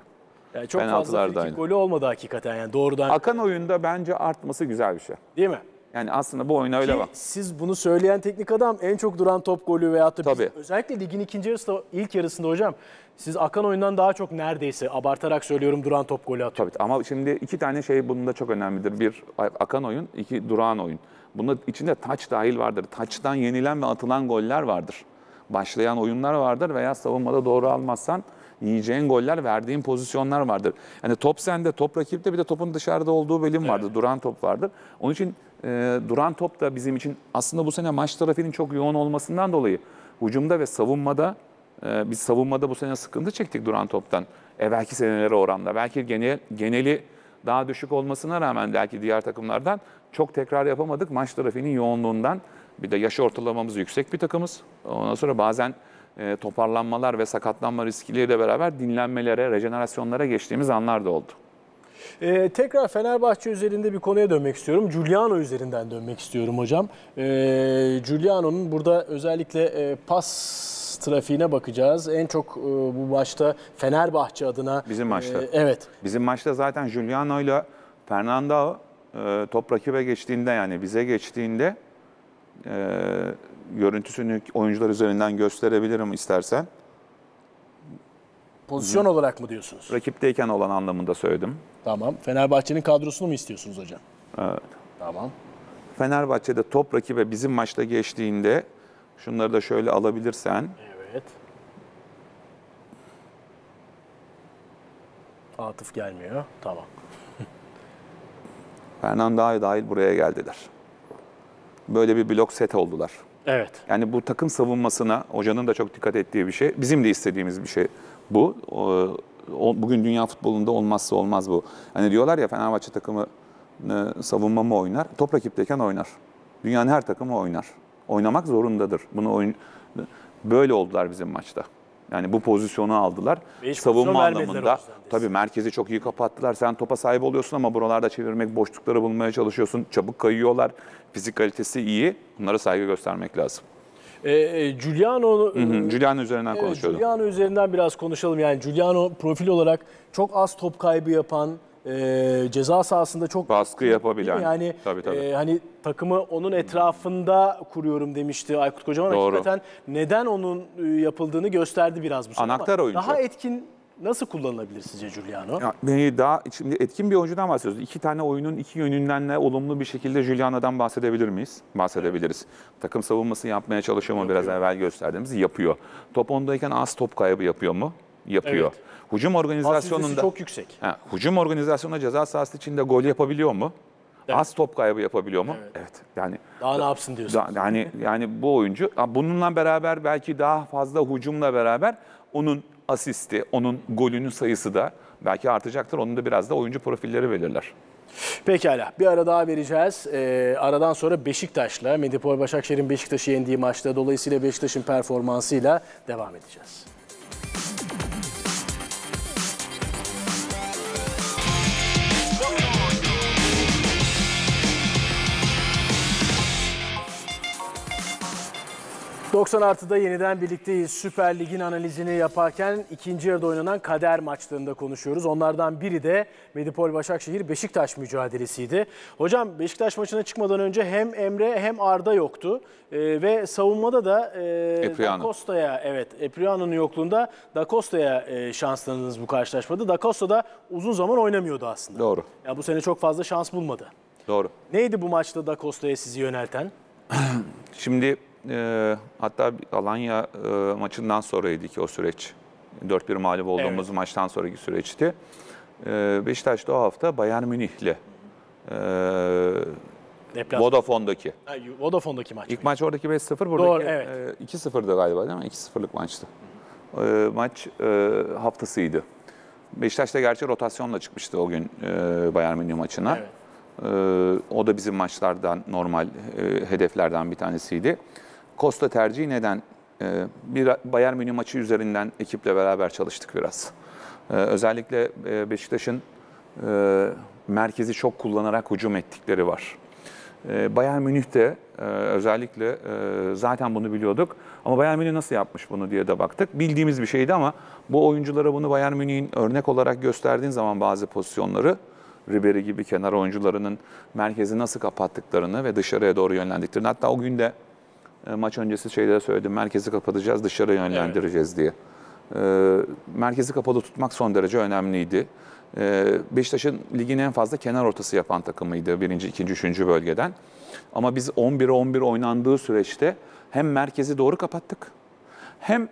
S1: Yani çok fazla frikik golü olmadı hakikaten yani doğrudan
S2: Akan oyunda bence artması güzel bir şey.
S1: değil mi?
S2: Yani aslında bu oyuna öyle bak.
S1: siz bunu söyleyen teknik adam en çok duran top golü veyahut da biz- özellikle ligin ikinci yarısında ilk yarısında hocam siz akan oyundan daha çok neredeyse abartarak söylüyorum duran top golü atıyor.
S2: Tabii ama şimdi iki tane şey bunda çok önemlidir. Bir akan oyun, iki durağan oyun. Bunun içinde taç dahil vardır. Taçtan yenilen ve atılan goller vardır. Başlayan oyunlar vardır veya savunmada doğru almazsan yiyeceğin goller, verdiğin pozisyonlar vardır. Yani top sende, top rakipte bir de topun dışarıda olduğu bölüm vardır. Duran top vardır. Onun için e, duran top da bizim için aslında bu sene maç trafiğinin çok yoğun olmasından dolayı hücumda ve savunmada ee, biz savunmada bu sene sıkıntı çektik duran toptan. Evvelki senelere oranla. Belki genel, geneli daha düşük olmasına rağmen belki diğer takımlardan çok tekrar yapamadık. Maç trafiğinin yoğunluğundan bir de yaş ortalamamız yüksek bir takımız. Ondan sonra bazen e, toparlanmalar ve sakatlanma riskleriyle beraber dinlenmelere, rejenerasyonlara geçtiğimiz anlar da oldu.
S1: Ee, tekrar Fenerbahçe üzerinde bir konuya dönmek istiyorum. Giuliano üzerinden dönmek istiyorum hocam. Ee, Giuliano'nun burada özellikle e, pas trafiğine bakacağız. En çok e, bu maçta Fenerbahçe adına.
S2: Bizim maçta.
S1: e, evet.
S2: Bizim maçta zaten Giuliano ile Fernando e, top rakibe geçtiğinde yani bize geçtiğinde e, görüntüsünü oyuncular üzerinden gösterebilirim istersen.
S1: Pozisyon olarak mı diyorsunuz?
S2: Rakipteyken olan anlamında söyledim.
S1: Tamam. Fenerbahçe'nin kadrosunu mu istiyorsunuz hocam?
S2: Evet.
S1: Tamam.
S2: Fenerbahçe'de top rakibe bizim maçta geçtiğinde şunları da şöyle alabilirsen
S1: Evet. Atıf gelmiyor. Tamam.
S2: Fernando dahil buraya geldiler. Böyle bir blok set oldular.
S1: Evet.
S2: Yani bu takım savunmasına hocanın da çok dikkat ettiği bir şey. Bizim de istediğimiz bir şey bu. Bugün dünya futbolunda olmazsa olmaz bu. Hani diyorlar ya Fenerbahçe takımı e, savunma mı oynar? Top rakipteyken oynar. Dünyanın her takımı oynar. Oynamak zorundadır. Bunu oyun böyle oldular bizim maçta. Yani bu pozisyonu aldılar.
S1: Ve hiç pozisyon
S2: Savunma
S1: o
S2: anlamında
S1: yüzden
S2: tabii merkezi çok iyi kapattılar. Sen topa sahip oluyorsun ama buralarda çevirmek, boşlukları bulmaya çalışıyorsun. Çabuk kayıyorlar. Fizik kalitesi iyi. Bunlara saygı göstermek lazım.
S1: Ee, e, Giuliano,
S2: Hı hı. Giuliano üzerinden
S1: Evet,
S2: konuşuyordum.
S1: Giuliano üzerinden biraz konuşalım. Yani Giuliano profil olarak çok az top kaybı yapan, e, ceza sahasında çok
S2: Baskı yapabilen.
S1: yani
S2: Tabii, tabii.
S1: e, hani takımı onun etrafında kuruyorum demişti Aykut Kocaman.
S2: Doğru.
S1: Hakikaten neden onun e, yapıldığını gösterdi biraz bu ama
S2: Anahtar oyuncu.
S1: Daha etkin nasıl kullanılabilir sizce Giuliano?
S2: Ya, beni daha şimdi etkin bir oyuncudan bahsediyoruz. İki tane oyunun iki yönünden de olumlu bir şekilde Giuliano'dan bahsedebilir miyiz? Bahsedebiliriz. Takım savunması yapmaya çalışıyor mu biraz evvel gösterdiğimiz yapıyor. Top ondayken az top kaybı yapıyor mu? Yapıyor.
S1: Evet.
S2: Hücum organizasyonunda
S1: çok yüksek.
S2: Ha, hücum organizasyonunda ceza sahası içinde gol yapabiliyor mu? Az top kaybı yapabiliyor mu? Evet. Yani
S1: Daha ne yapsın diyorsun?
S2: yani yani bu oyuncu bununla beraber belki daha fazla hücumla beraber onun asisti, onun golünün sayısı da belki artacaktır. Onun da biraz da oyuncu profilleri belirler.
S1: Pekala bir ara daha vereceğiz. Ee, aradan sonra Beşiktaş'la Medipol Başakşehir'in Beşiktaş'ı yendiği maçta dolayısıyla Beşiktaş'ın performansıyla devam edeceğiz. ...90 artıda yeniden birlikteyiz. Süper Lig'in analizini yaparken ikinci yarıda oynanan kader maçlarında konuşuyoruz. Onlardan biri de Medipol Başakşehir Beşiktaş mücadelesiydi. Hocam Beşiktaş maçına çıkmadan önce hem Emre hem Arda yoktu. Ee, ve savunmada da e, Da. Costa'ya evet Epriano'nun yokluğunda Da Costa'ya e, şans tanıdınız bu karşılaşmada. Da Costa da uzun zaman oynamıyordu aslında.
S2: Doğru.
S1: Ya bu sene çok fazla şans bulmadı.
S2: Doğru.
S1: Neydi bu maçta Da Costa'ya sizi yönelten?
S2: Şimdi e, hatta Alanya e, maçından sonraydı ki o süreç. 4-1 mağlup olduğumuz maçtan sonraki süreçti. E, Beşiktaş da o hafta Bayern Münih'le e,
S1: Deplasman.
S2: Vodafone'daki.
S1: Ha, Vodafone'daki maç.
S2: İlk maç oradaki 5-0 buradaki
S1: Doğru, evet.
S2: e, 2-0'dı galiba değil mi? 2-0'lık maçtı. E, maç e, haftasıydı. Beşiktaş da gerçi rotasyonla çıkmıştı o gün e, Bayern Münih maçına.
S1: Evet.
S2: E, o da bizim maçlardan normal e, hedeflerden bir tanesiydi. Costa tercihi neden? E, bir Bayern Münih maçı üzerinden ekiple beraber çalıştık biraz. E, özellikle e, Beşiktaş'ın e, merkezi çok kullanarak hücum ettikleri var. E, Bayern Münih de e, özellikle zaten bunu biliyorduk. Ama Bayern Münih nasıl yapmış bunu diye de baktık. Bildiğimiz bir şeydi ama bu oyunculara bunu Bayern Münih'in örnek olarak gösterdiğin zaman bazı pozisyonları Ribery gibi kenar oyuncularının merkezi nasıl kapattıklarını ve dışarıya doğru yönlendiklerini. Hatta o gün de maç öncesi şeyde de söyledim. Merkezi kapatacağız, dışarı yönlendireceğiz diye. E, merkezi kapalı tutmak son derece önemliydi. E, Beşiktaş'ın ligin en fazla kenar ortası yapan takımıydı birinci, ikinci, üçüncü bölgeden. Ama biz 11'e 11 oynandığı süreçte hem merkezi doğru kapattık hem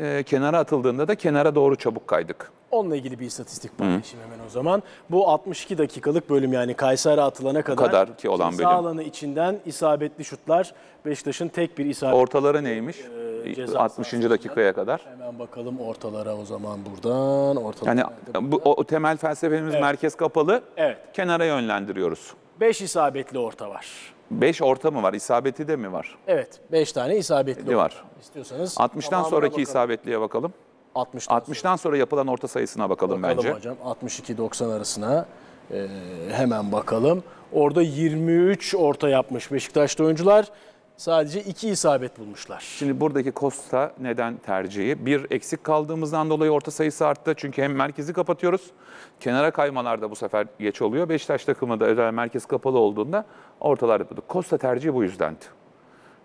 S2: e, kenara atıldığında da kenara doğru çabuk kaydık.
S1: Onunla ilgili bir istatistik paylaşayım hemen o zaman. Bu 62 dakikalık bölüm yani Kayseri atılana kadar,
S2: Kadar ki olan bölüm.
S1: alanı içinden isabetli şutlar Beşiktaş'ın tek bir isabet.
S2: Ortaları neymiş?
S1: Ee, ceza
S2: 60. dakikaya kadar.
S1: Hemen bakalım ortalara o zaman buradan. Ortalara
S2: Yani bu o, o temel felsefemiz merkez kapalı.
S1: Evet.
S2: Kenara yönlendiriyoruz.
S1: 5 isabetli orta var.
S2: 5 orta mı var? İsabeti de mi var?
S1: Evet 5 tane isabetli
S2: Ne
S1: orta.
S2: var?
S1: İstiyorsanız
S2: 60'tan
S1: tamamına
S2: sonraki
S1: bakalım.
S2: isabetliye bakalım.
S1: 60'tan
S2: 60'tan sonra yapılan orta sayısına bakalım,
S1: Bakalım
S2: bence.
S1: hocam 62-90 arasına Ee, hemen bakalım. Orada 23 orta yapmış Beşiktaş'ta oyuncular. Sadece 2 isabet bulmuşlar.
S2: Şimdi buradaki Costa neden tercihi? Bir eksik kaldığımızdan dolayı orta sayısı arttı. Çünkü hem merkezi kapatıyoruz. Kenara kaymalar da bu sefer geç oluyor. Beşiktaş takımı da özel merkez kapalı olduğunda ortalar yapıyordu. Costa tercihi bu yüzdendi.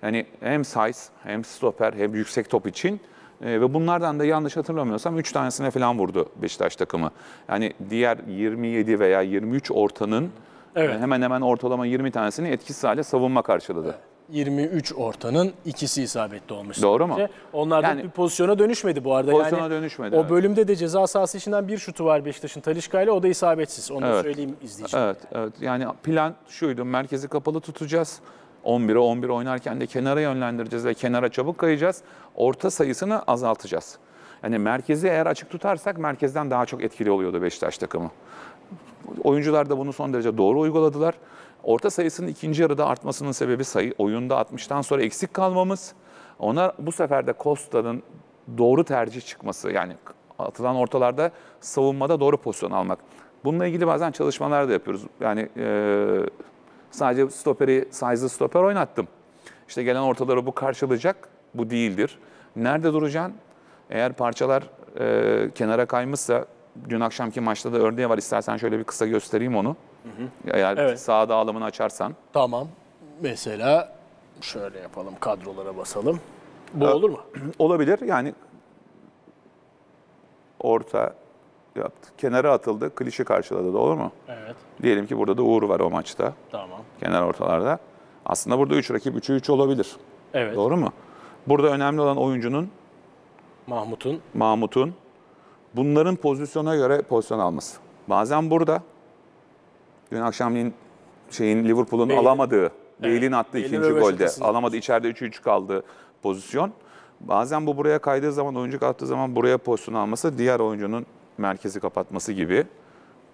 S2: Yani hem size hem stoper hem yüksek top için e, ve bunlardan da yanlış hatırlamıyorsam 3 tanesine falan vurdu Beşiktaş takımı. Yani diğer 27 veya 23 ortanın
S1: Evet.
S2: hemen hemen ortalama 20 tanesini etkisiz hale savunma karşıladı.
S1: 23 ortanın ikisi isabetli olmuş.
S2: Doğru mu?
S1: sadece. Onlar da
S2: Yani-
S1: bir pozisyona dönüşmedi bu arada.
S2: Pozisyona
S1: yani
S2: dönüşmedi,
S1: O
S2: evet.
S1: bölümde de ceza sahası içinden bir şutu var Beşiktaş'ın Talişka ile o da isabetsiz. Onu da
S2: Evet.
S1: söyleyeyim izleyiciler.
S2: Evet, evet. Yani plan şuydu. Merkezi kapalı tutacağız. 11'e 11 oynarken de kenara yönlendireceğiz ve kenara çabuk kayacağız. Orta sayısını azaltacağız. Yani merkezi eğer açık tutarsak merkezden daha çok etkili oluyordu Beşiktaş takımı. Oyuncular da bunu son derece doğru uyguladılar. Orta sayısının ikinci yarıda artmasının sebebi sayı oyunda 60'tan sonra eksik kalmamız. Ona bu sefer de Costa'nın doğru tercih çıkması yani atılan ortalarda savunmada doğru pozisyon almak. Bununla ilgili bazen çalışmalar da yapıyoruz. Yani e, sadece stoperi, size'lı stoper oynattım. İşte gelen ortaları bu karşılayacak, bu değildir. Nerede duracaksın? Eğer parçalar e, kenara kaymışsa dün akşamki maçta da örneği var. İstersen şöyle bir kısa göstereyim onu. Eğer
S1: Evet.
S2: sağ dağılımını açarsan.
S1: Tamam. Mesela şöyle yapalım kadrolara basalım. Bu olur mu?
S2: Olabilir. Yani orta. Kenara atıldı. Klişe karşıladı. Doğru mu?
S1: Evet.
S2: Diyelim ki burada da Uğur var o maçta.
S1: Tamam.
S2: Kenar ortalarda. Aslında burada 3 rakip 3'ü 3 olabilir.
S1: Evet.
S2: Doğru mu? Burada önemli olan oyuncunun
S1: Mahmut'un
S2: Mahmut'un bunların pozisyona göre pozisyon alması. Bazen burada dün akşamleyin şeyin Liverpool'un alamadığı, Bale'in attığı
S1: Bale'in
S2: ikinci golde alamadı içeride 3-3 kaldı pozisyon. Bazen bu buraya kaydığı zaman oyuncu kalktığı zaman buraya pozisyon alması diğer oyuncunun merkezi kapatması gibi.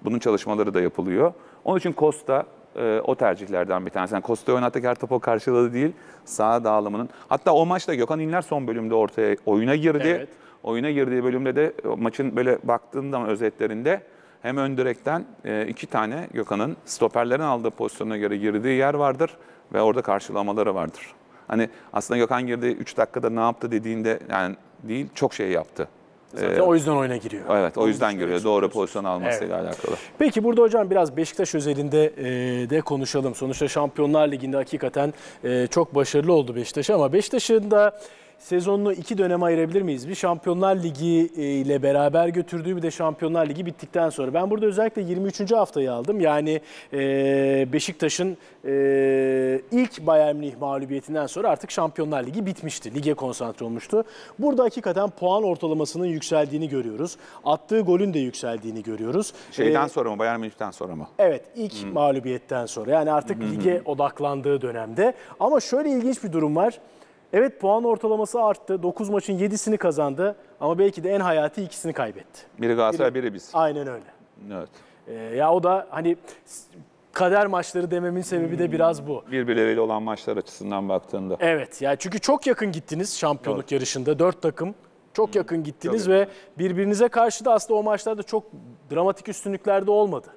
S2: Bunun çalışmaları da yapılıyor. Onun için Costa e, o tercihlerden bir tanesi. Yani Costa'yı oynattık her topu karşıladı değil. Sağ dağılımının. Hatta o maçta Gökhan İnler son bölümde ortaya oyuna girdi.
S1: Evet.
S2: Oyuna girdiği bölümde de maçın böyle baktığın zaman özetlerinde hem ön direkten e, iki tane Gökhan'ın stoperlerin aldığı pozisyona göre girdiği yer vardır ve orada karşılamaları vardır. Hani aslında Gökhan girdi 3 dakikada ne yaptı dediğinde yani değil çok şey yaptı.
S1: Zaten o yüzden oyuna giriyor.
S2: Evet o yüzden giriyor. Doğru pozisyon almasıyla alakalı.
S1: Peki burada hocam biraz Beşiktaş özelinde e, de konuşalım. Sonuçta Şampiyonlar Ligi'nde hakikaten e, çok başarılı oldu Beşiktaş ama Beşiktaş'ın da sezonunu iki döneme ayırabilir miyiz? Bir Şampiyonlar Ligi e, ile beraber götürdüğü bir de Şampiyonlar Ligi bittikten sonra. Ben burada özellikle 23. haftayı aldım. Yani e, Beşiktaş'ın e, ilk Bayern Münih mağlubiyetinden sonra artık Şampiyonlar Ligi bitmişti. Lige konsantre olmuştu. Burada hakikaten puan ortalamasının yükseldiğini görüyoruz. Attığı golün de yükseldiğini görüyoruz.
S2: Şeyden
S1: E,
S2: sonra mı Bayern Münih'ten sonra mı?
S1: Evet ilk mağlubiyetten sonra yani artık lige odaklandığı dönemde. Ama şöyle ilginç bir durum var. Evet puan ortalaması arttı. 9 maçın 7'sini kazandı ama belki de en hayati ikisini kaybetti.
S2: Biri Galatasaray biri biz.
S1: Aynen öyle.
S2: Evet.
S1: Ee, ya o da hani kader maçları dememin sebebi de biraz bu.
S2: Birbirleriyle olan maçlar açısından baktığında.
S1: Evet ya çünkü çok yakın gittiniz şampiyonluk yarışında. Dört takım çok yakın gittiniz ve birbirinize karşı da aslında o maçlarda çok dramatik üstünlüklerde olmadı.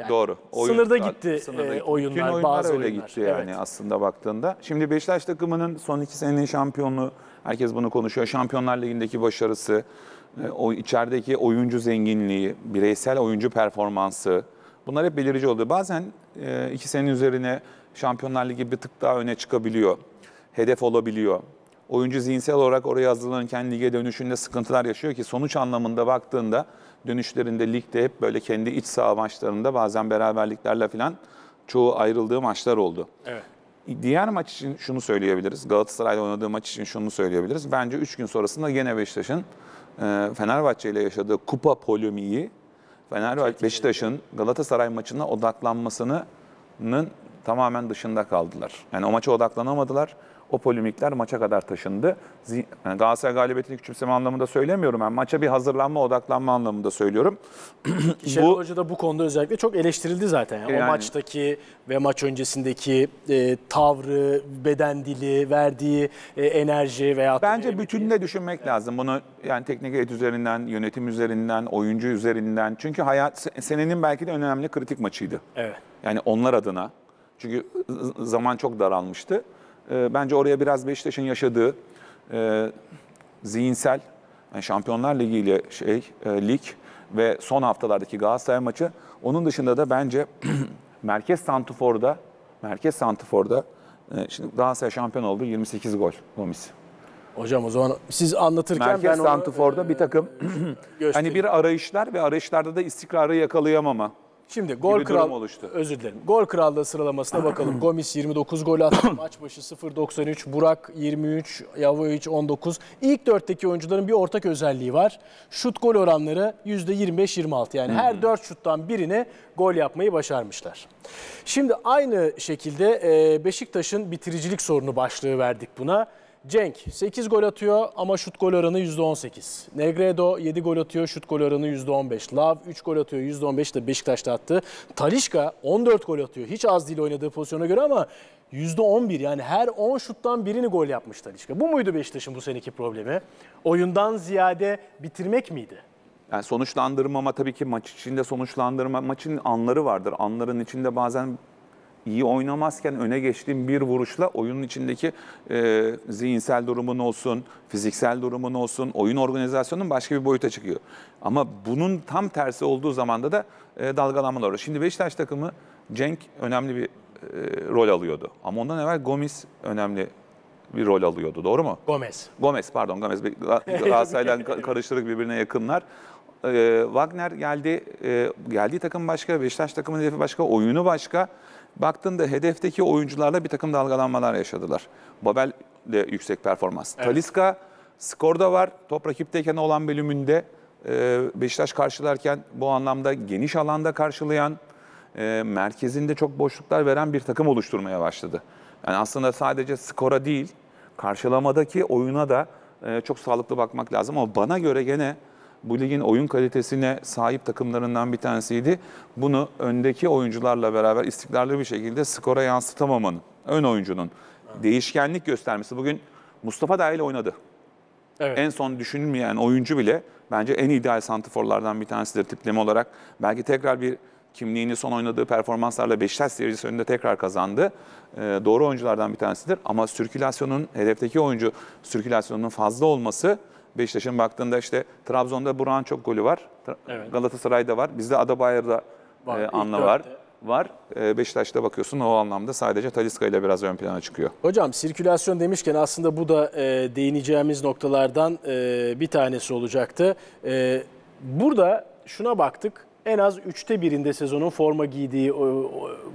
S1: Yani
S2: Doğru.
S1: sınırda gitti,
S2: sınırda
S1: e, oyunlar,
S2: Bütün oyunlar
S1: bazı
S2: öyle
S1: oyunlar.
S2: gitti yani
S1: Evet.
S2: aslında baktığında. Şimdi Beşiktaş takımının son iki senenin şampiyonluğu, herkes bunu konuşuyor. Şampiyonlar Ligi'ndeki başarısı, e, o içerideki oyuncu zenginliği, bireysel oyuncu performansı bunlar hep belirici oldu. Bazen e, iki senenin üzerine Şampiyonlar Ligi bir tık daha öne çıkabiliyor. Hedef olabiliyor. Oyuncu zihinsel olarak oraya hazırlanırken lige dönüşünde sıkıntılar yaşıyor ki sonuç anlamında baktığında dönüşlerinde ligde hep böyle kendi iç saha maçlarında bazen beraberliklerle falan çoğu ayrıldığı maçlar oldu.
S1: Evet.
S2: Diğer maç için şunu söyleyebiliriz. Galatasaray'la oynadığı maç için şunu söyleyebiliriz. Bence 3 gün sonrasında gene Beşiktaş'ın e, Fenerbahçe ile yaşadığı kupa polemiği Fenerbahçe Beşiktaş'ın Galatasaray maçına odaklanmasının tamamen dışında kaldılar. Yani o maça odaklanamadılar. O polemikler maça kadar taşındı. Yani Galatasaray galibiyetini küçümseme anlamında söylemiyorum. Ben maça bir hazırlanma, odaklanma anlamında söylüyorum.
S1: Şenol Hoca da bu konuda özellikle çok eleştirildi zaten. Yani O
S2: Yani-
S1: maçtaki ve maç öncesindeki e, tavrı, beden dili, verdiği e, enerji veya
S2: Bence bütünde düşünmek lazım. Bunu yani teknik heyet üzerinden, yönetim üzerinden, oyuncu üzerinden. Çünkü hayat senenin belki de önemli kritik maçıydı.
S1: Evet.
S2: Yani onlar adına. Çünkü zaman çok daralmıştı. Ee, Bence oraya biraz Beşiktaş'ın yaşadığı e, zihinsel yani Şampiyonlar Ligi ile şey e, lig ve son haftalardaki Galatasaray maçı. Onun dışında da bence Merkez Santifor'da Merkez Santifor'da e, şimdi Galatasaray şampiyon oldu 28 gol Gomis.
S1: Hocam o zaman siz anlatırken ben
S2: Merkez
S1: onu
S2: Santifor'da bir takım hani bir arayışlar ve arayışlarda da istikrarı yakalayamama.
S1: Şimdi gol kral
S2: oluştu.
S1: özür dilerim. Gol krallığı sıralamasına bakalım. Gomis 29 gol attı. Maç başı 0.93. Burak 23, Yavovic 19. İlk dörtteki oyuncuların bir ortak özelliği var. Şut gol oranları %25-26. Yani her 4 şuttan birine gol yapmayı başarmışlar. Şimdi aynı şekilde Beşiktaş'ın bitiricilik sorunu başlığı verdik buna. Cenk 8 gol atıyor ama şut gol oranı %18. Negredo 7 gol atıyor, şut gol oranı %15. Lav 3 gol atıyor, %15 de Beşiktaş'ta attı. Talişka 14 gol atıyor. Hiç az değil oynadığı pozisyona göre ama %11 yani her 10 şuttan birini gol yapmış Talişka. Bu muydu Beşiktaş'ın bu seneki problemi? Oyundan ziyade bitirmek miydi?
S2: Yani sonuçlandırmama tabii ki maç içinde sonuçlandırma maçın anları vardır. Anların içinde bazen iyi oynamazken öne geçtiğin bir vuruşla oyunun içindeki e, zihinsel durumun olsun, fiziksel durumun olsun, oyun organizasyonun başka bir boyuta çıkıyor. Ama bunun tam tersi olduğu zamanda da e, dalgalanmalar oluyor. Şimdi Beşiktaş takımı Cenk önemli bir e, rol alıyordu. Ama ondan evvel Gomis önemli bir rol alıyordu. Doğru mu?
S1: Gomez.
S2: Gomez pardon Gomez Galatasaray'la ka- karıştırdık birbirine yakınlar. Ee, Wagner geldi, e, geldiği takım başka, Beşiktaş takımının hedefi başka, oyunu başka. Baktığında hedefteki oyuncularla bir takım dalgalanmalar yaşadılar. Babel de yüksek performans. Talisca skorda var, top rakipteyken olan bölümünde e, Beşiktaş karşılarken bu anlamda geniş alanda karşılayan, e, merkezinde çok boşluklar veren bir takım oluşturmaya başladı. Yani aslında sadece skora değil, karşılamadaki oyuna da e, çok sağlıklı bakmak lazım. Ama bana göre gene bu ligin oyun kalitesine sahip takımlarından bir tanesiydi. Bunu öndeki oyuncularla beraber istikrarlı bir şekilde skora yansıtamamanın, ön oyuncunun değişkenlik göstermesi. Bugün Mustafa dahil oynadı.
S1: Evet.
S2: En son düşünülmeyen oyuncu bile bence en ideal santiforlardan bir tanesidir tipleme olarak. Belki tekrar bir kimliğini son oynadığı performanslarla Beşiktaş seyircisi önünde tekrar kazandı. Ee, doğru oyunculardan bir tanesidir. Ama sirkülasyonun, hedefteki oyuncu sirkülasyonunun fazla olması Beşiktaş'ın baktığında işte Trabzon'da Burak'ın çok golü var.
S1: Evet.
S2: Galatasaray'da var. Bizde Adabayır'da
S1: Var.
S2: e, Anla var. Var. Ee, Beşiktaş'ta bakıyorsun o anlamda sadece Talisca ile biraz ön plana çıkıyor.
S1: Hocam sirkülasyon demişken aslında bu da e, değineceğimiz noktalardan e, bir tanesi olacaktı. E, burada şuna baktık. En az üçte birinde sezonun forma giydiği,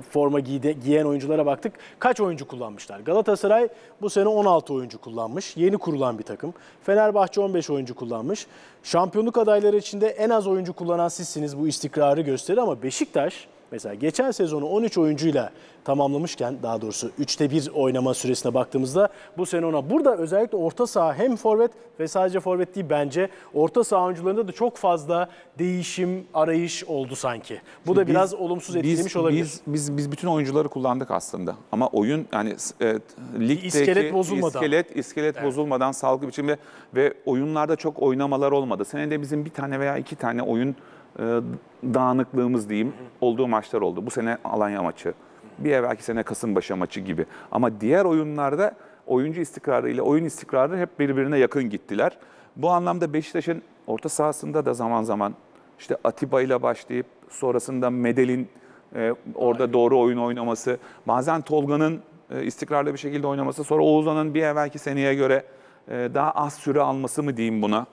S1: forma giydi, giyen oyunculara baktık. Kaç oyuncu kullanmışlar? Galatasaray bu sene 16 oyuncu kullanmış. Yeni kurulan bir takım. Fenerbahçe 15 oyuncu kullanmış. Şampiyonluk adayları içinde en az oyuncu kullanan sizsiniz bu istikrarı gösterir ama Beşiktaş Mesela geçen sezonu 13 oyuncuyla tamamlamışken daha doğrusu 3'te 1 oynama süresine baktığımızda bu sene ona burada özellikle orta saha hem forvet ve sadece forvet değil bence orta saha oyuncularında da çok fazla değişim, arayış oldu sanki. Bu da
S2: Biz-
S1: biraz olumsuz etkilemiş
S2: biz,
S1: olabilir.
S2: Biz, biz, biz bütün oyuncuları kullandık aslında. Ama oyun yani e, ligdeki
S1: İskelet bozulmadan.
S2: iskelet, iskelet bozulmadan sağlıklı biçimde ve oyunlarda çok oynamalar olmadı. Senede bizim bir tane veya iki tane oyun e, dağınıklığımız diyeyim olduğu maçlar oldu. Bu sene Alanya maçı, bir evvelki sene Kasımpaşa maçı gibi. Ama diğer oyunlarda oyuncu istikrarı ile oyun istikrarı hep birbirine yakın gittiler. Bu anlamda Beşiktaş'ın orta sahasında da zaman zaman işte Atiba ile başlayıp sonrasında Medel'in e, orada doğru oyun oynaması, bazen Tolga'nın e, istikrarlı bir şekilde oynaması, sonra Oğuzhan'ın bir evvelki seneye göre e, daha az süre alması mı diyeyim buna?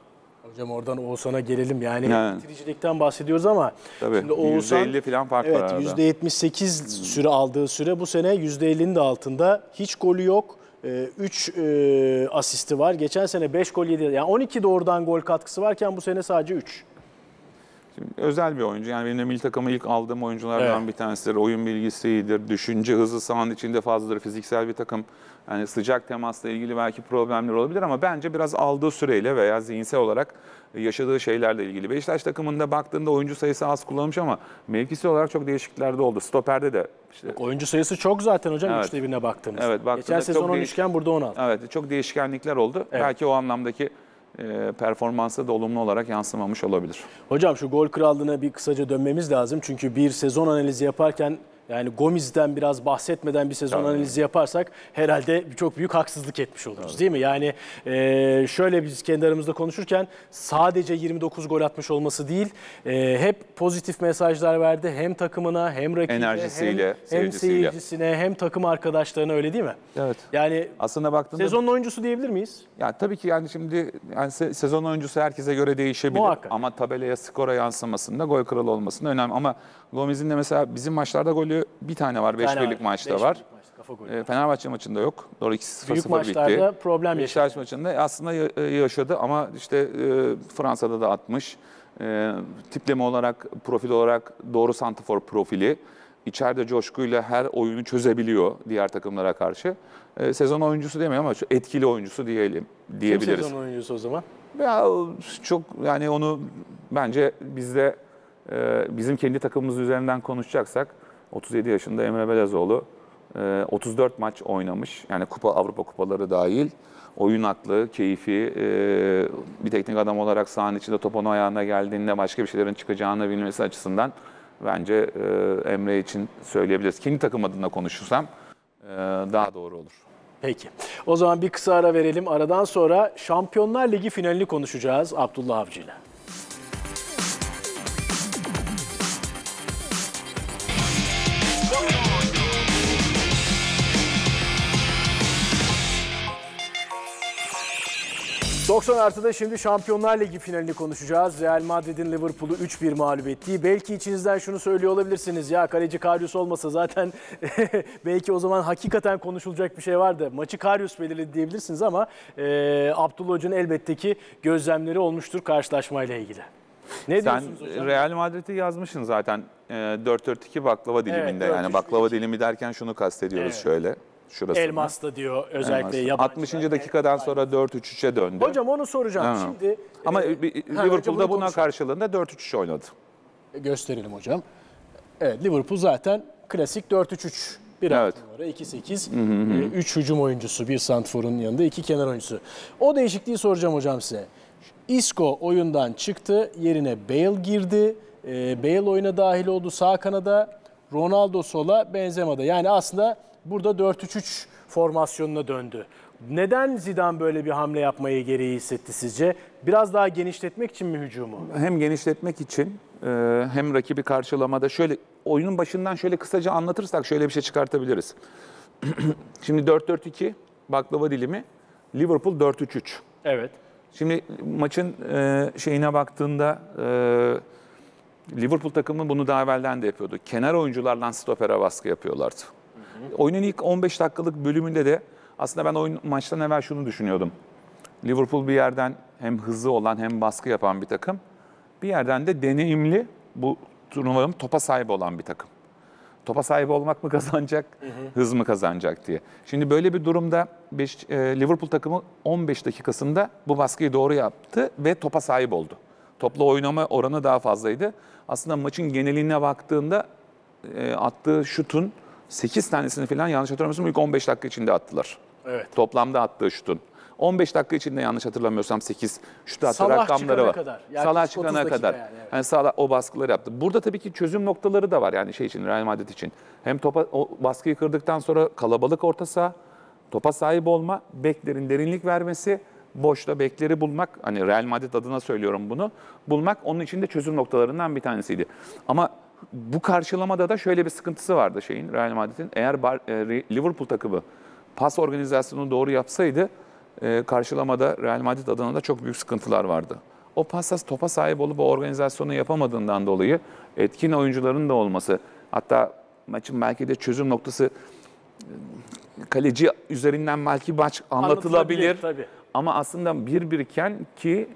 S1: Hocam oradan Oğuzhan'a gelelim. Yani
S2: Yani.
S1: bitiricilikten bahsediyoruz ama
S2: Tabii,
S1: şimdi Oğuzhan
S2: %50 falan fark var
S1: evet,
S2: arada.
S1: %78 süre aldığı süre bu sene %50'nin de altında. Hiç golü yok. 3 asisti var. Geçen sene 5 gol yedi. Yani 12 doğrudan gol katkısı varken bu sene sadece 3.
S2: Şimdi özel bir oyuncu. Yani benim de milli takıma ilk aldığım oyunculardan
S1: Evet.
S2: bir tanesidir. Oyun bilgisi iyidir, düşünce hızı sahanın içinde fazladır. Fiziksel bir takım. Yani sıcak temasla ilgili belki problemler olabilir ama bence biraz aldığı süreyle veya zihinsel olarak yaşadığı şeylerle ilgili. Beşiktaş takımında baktığında oyuncu sayısı az kullanmış ama mevkisi olarak çok değişiklikler de oldu. Stoperde de işte
S1: Oyuncu sayısı çok zaten hocam
S2: Evet.
S1: 3'te birine baktığımızda.
S2: Evet,
S1: Geçen sezon
S2: değiş-
S1: 13 iken burada 16.
S2: Evet çok değişkenlikler oldu. Belki o anlamdaki e, performansı da olumlu olarak yansımamış olabilir.
S1: Hocam şu gol krallığına bir kısaca dönmemiz lazım. Çünkü bir sezon analizi yaparken yani Gomez'den biraz bahsetmeden bir sezon
S2: Tabii.
S1: analizi yaparsak herhalde çok büyük haksızlık etmiş oluruz değil mi? Yani e, şöyle biz kendi aramızda konuşurken sadece 29 gol atmış olması değil e, hep pozitif mesajlar verdi. Hem takımına hem rakibe
S2: Enerjisiyle,
S1: hem, hem
S2: seyircisiyle.
S1: seyircisine hem takım arkadaşlarına öyle değil mi?
S2: Evet.
S1: Yani
S2: Aslında baktığında
S1: sezonun oyuncusu diyebilir miyiz?
S2: Ya tabii ki yani şimdi yani se- sezon oyuncusu herkese göre değişebilir.
S1: Muhakkak.
S2: Ama tabelaya, skora yansımasında gol kralı olmasında önemli. Ama Gomez'in de mesela bizim maçlarda golü bir tane var. 5
S1: tane
S2: birlik maçta
S1: Beş
S2: var.
S1: birlik maçta, kafa golü.
S2: Ee, Fenerbahçe maçında yok. Doğru 2-0
S1: Büyük
S2: bitti.
S1: maçlarda problem yaşadı.
S2: Beşiktaş maçında aslında ya- e, yaşadı ama işte e, Fransa'da da atmış. E, tipleme olarak, profil olarak doğru santifor profili. İçeride coşkuyla her oyunu çözebiliyor diğer takımlara karşı. E, sezon oyuncusu demiyorum ama etkili oyuncusu diyelim
S1: Kim
S2: diyebiliriz.
S1: sezon oyuncusu o zaman?
S2: Ya çok yani onu bence bizde e, bizim kendi takımımız üzerinden konuşacaksak 37 yaşında Emre Belezoğlu e, 34 maç oynamış. Yani kupa Avrupa kupaları dahil. Oyun aklı, keyfi, e, bir teknik adam olarak sahanın içinde top onun ayağına geldiğinde başka bir şeylerin çıkacağını bilmesi açısından bence e, Emre için söyleyebiliriz. Kendi takım adına konuşursam e, daha doğru olur.
S1: Peki. O zaman bir kısa ara verelim. Aradan sonra Şampiyonlar Ligi finalini konuşacağız Abdullah Avcı ile. ...90 artıda şimdi Şampiyonlar Ligi finalini konuşacağız. Real Madrid'in Liverpool'u 3-1 mağlup ettiği. Belki içinizden şunu söylüyor olabilirsiniz. Ya kaleci Karius olmasa zaten belki o zaman hakikaten konuşulacak bir şey vardı. Maçı Karius belirledi diyebilirsiniz ama... E, ...Abdullah Hoca'nın elbette ki gözlemleri olmuştur karşılaşmayla ilgili. Ne
S2: Sen
S1: diyorsunuz hocam?
S2: Real Madrid'i yazmışsın zaten e, 4-4-2 baklava diliminde.
S1: 4-3-2.
S2: yani baklava dilimi derken şunu kastediyoruz
S1: Evet.
S2: şöyle. Şurası.
S1: Elmas da diyor özellikle yabancı.
S2: 60. dakikadan sonra 4-3-3'e döndü.
S1: Hocam onu soracağım
S2: Ha.
S1: şimdi.
S2: Ama
S1: e, önce bunu
S2: Liverpool'da buna
S1: konuşalım.
S2: karşılığında 4-3-3 oynadı.
S1: gösterelim hocam. Evet Liverpool zaten klasik 4-3-3. Bir
S2: Evet.
S1: numara, 2-8, 3 hücum oyuncusu, bir santforun yanında iki kenar oyuncusu. O değişikliği soracağım hocam size. Isco oyundan çıktı, yerine Bale girdi. Ee, Bale oyuna dahil oldu sağ kanada, Ronaldo sola, Benzema'da. Yani aslında burada 4-3-3 formasyonuna döndü. Neden Zidane böyle bir hamle yapmayı gereği hissetti sizce? Biraz daha genişletmek için mi hücumu?
S2: Hem genişletmek için e, hem rakibi karşılamada şöyle oyunun başından şöyle kısaca anlatırsak şöyle bir şey çıkartabiliriz. Şimdi 4-4-2 baklava dilimi Liverpool 4-3-3.
S1: Evet.
S2: Şimdi maçın e, şeyine baktığında e, Liverpool takımı bunu daha evvelden de yapıyordu. Kenar oyuncularla stopere baskı yapıyorlardı. Oyunun ilk 15 dakikalık bölümünde de aslında ben oyun maçtan evvel şunu düşünüyordum. Liverpool bir yerden hem hızlı olan hem baskı yapan bir takım. Bir yerden de deneyimli bu turnuvanın topa sahip olan bir takım. Topa sahip olmak mı kazanacak, hız mı kazanacak diye. Şimdi böyle bir durumda beş- e, Liverpool takımı 15 dakikasında bu baskıyı doğru yaptı ve topa sahip oldu. Topla oynama oranı daha fazlaydı. Aslında maçın geneline baktığında e, attığı şutun 8 tanesini falan yanlış hatırlamıyorsam ilk 15 dakika içinde attılar.
S1: Evet.
S2: Toplamda attığı şutun. 15 dakika içinde yanlış hatırlamıyorsam 8 şut attığı
S1: Salah
S2: rakamları var.
S1: kadar. Yani
S2: Salah
S1: 30
S2: çıkana kadar.
S1: yani, evet.
S2: Yani Salah o baskıları yaptı. Burada tabii ki çözüm noktaları da var yani şey için Real Madrid için. Hem topa o baskıyı kırdıktan sonra kalabalık orta saha, topa sahip olma, beklerin derinlik vermesi, boşta bekleri bulmak. Hani Real Madrid adına söylüyorum bunu. Bulmak onun için de çözüm noktalarından bir tanesiydi. Ama bu karşılamada da şöyle bir sıkıntısı vardı şeyin Real Madrid'in. Eğer Bar- e, Liverpool takımı pas organizasyonunu doğru yapsaydı e, karşılamada Real Madrid adına da çok büyük sıkıntılar vardı. O pasas topa sahip olup o organizasyonu yapamadığından dolayı etkin oyuncuların da olması hatta maçın belki de çözüm noktası e, kaleci üzerinden belki maç anlatılabilir.
S1: Tabii.
S2: Ama aslında bir biriken ki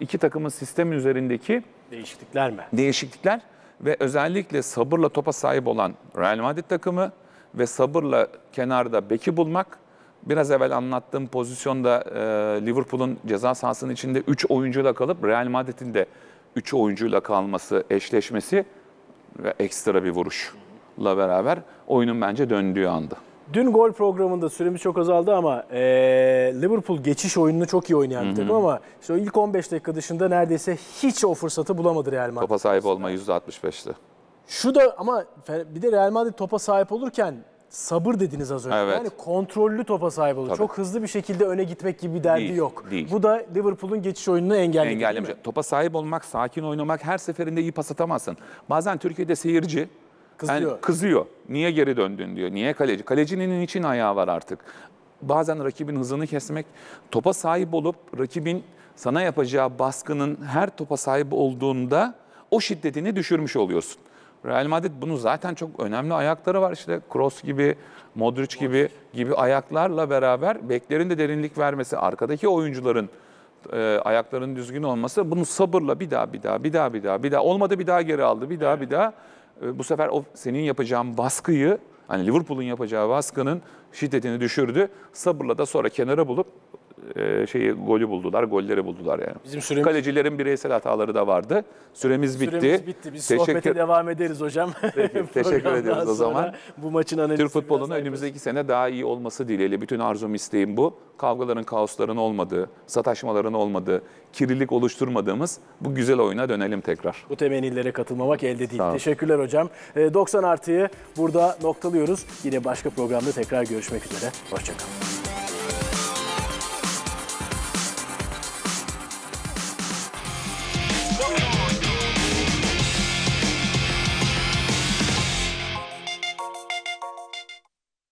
S2: iki takımın sistem üzerindeki
S1: Değişiklikler mi?
S2: değişiklikler ve özellikle sabırla topa sahip olan Real Madrid takımı ve sabırla kenarda beki bulmak. Biraz evvel anlattığım pozisyonda e, Liverpool'un ceza sahasının içinde 3 oyuncuyla kalıp Real Madrid'in de 3 oyuncuyla kalması, eşleşmesi ve ekstra bir vuruşla beraber oyunun bence döndüğü andı.
S1: Dün gol programında süremiz çok azaldı ama e, Liverpool geçiş oyununu çok iyi oynayan bir takım ama işte o ilk 15 dakika dışında neredeyse hiç o fırsatı bulamadı Real Madrid.
S2: Topa sahip olma %65'ti.
S1: Şu da ama bir de Real Madrid topa sahip olurken sabır dediniz az önce.
S2: Evet.
S1: Yani kontrollü topa sahip olur.
S2: Tabii.
S1: Çok hızlı bir şekilde öne gitmek gibi bir derdi
S2: Değil,
S1: yok.
S2: değil.
S1: Bu da Liverpool'un geçiş oyununu engelledi.
S2: engellemiş. Topa sahip olmak, sakin oynamak, her seferinde iyi pas atamazsın. Bazen Türkiye'de seyirci
S1: Kızıyor.
S2: yani kızıyor. Niye geri döndün diyor. Niye kaleci? Kalecinin için ayağı var artık. Bazen rakibin hızını kesmek, topa sahip olup rakibin sana yapacağı baskının her topa sahip olduğunda o şiddetini düşürmüş oluyorsun. Real Madrid bunu zaten çok önemli ayakları var işte Kroos gibi, Modric gibi gibi ayaklarla beraber beklerin de derinlik vermesi, arkadaki oyuncuların e, ayaklarının düzgün olması bunu sabırla bir daha bir daha bir daha bir daha bir daha olmadı bir daha geri aldı bir daha bir daha bu sefer o senin yapacağın baskıyı hani Liverpool'un yapacağı baskının şiddetini düşürdü. Sabırla da sonra kenara bulup e, şeyi golü buldular, golleri buldular yani.
S1: Bizim süremiz-
S2: Kalecilerin bireysel hataları da vardı. Süremiz bitti.
S1: Süremiz bitti. Biz
S2: Teşekkür-
S1: sohbete devam ederiz hocam.
S2: teşekkür
S1: Programdan
S2: ediyoruz o zaman.
S1: Bu maçın analizi
S2: Türk futbolunun önümüzdeki sene daha iyi olması dileğiyle bütün arzum isteğim bu. Kavgaların, kaosların olmadığı, sataşmaların olmadığı, kirlilik oluşturmadığımız bu güzel oyuna dönelim tekrar.
S1: Bu temennilere katılmamak elde değil. Teşekkürler hocam. Ee, 90 artıyı burada noktalıyoruz. Yine başka programda tekrar görüşmek üzere. Hoşçakalın.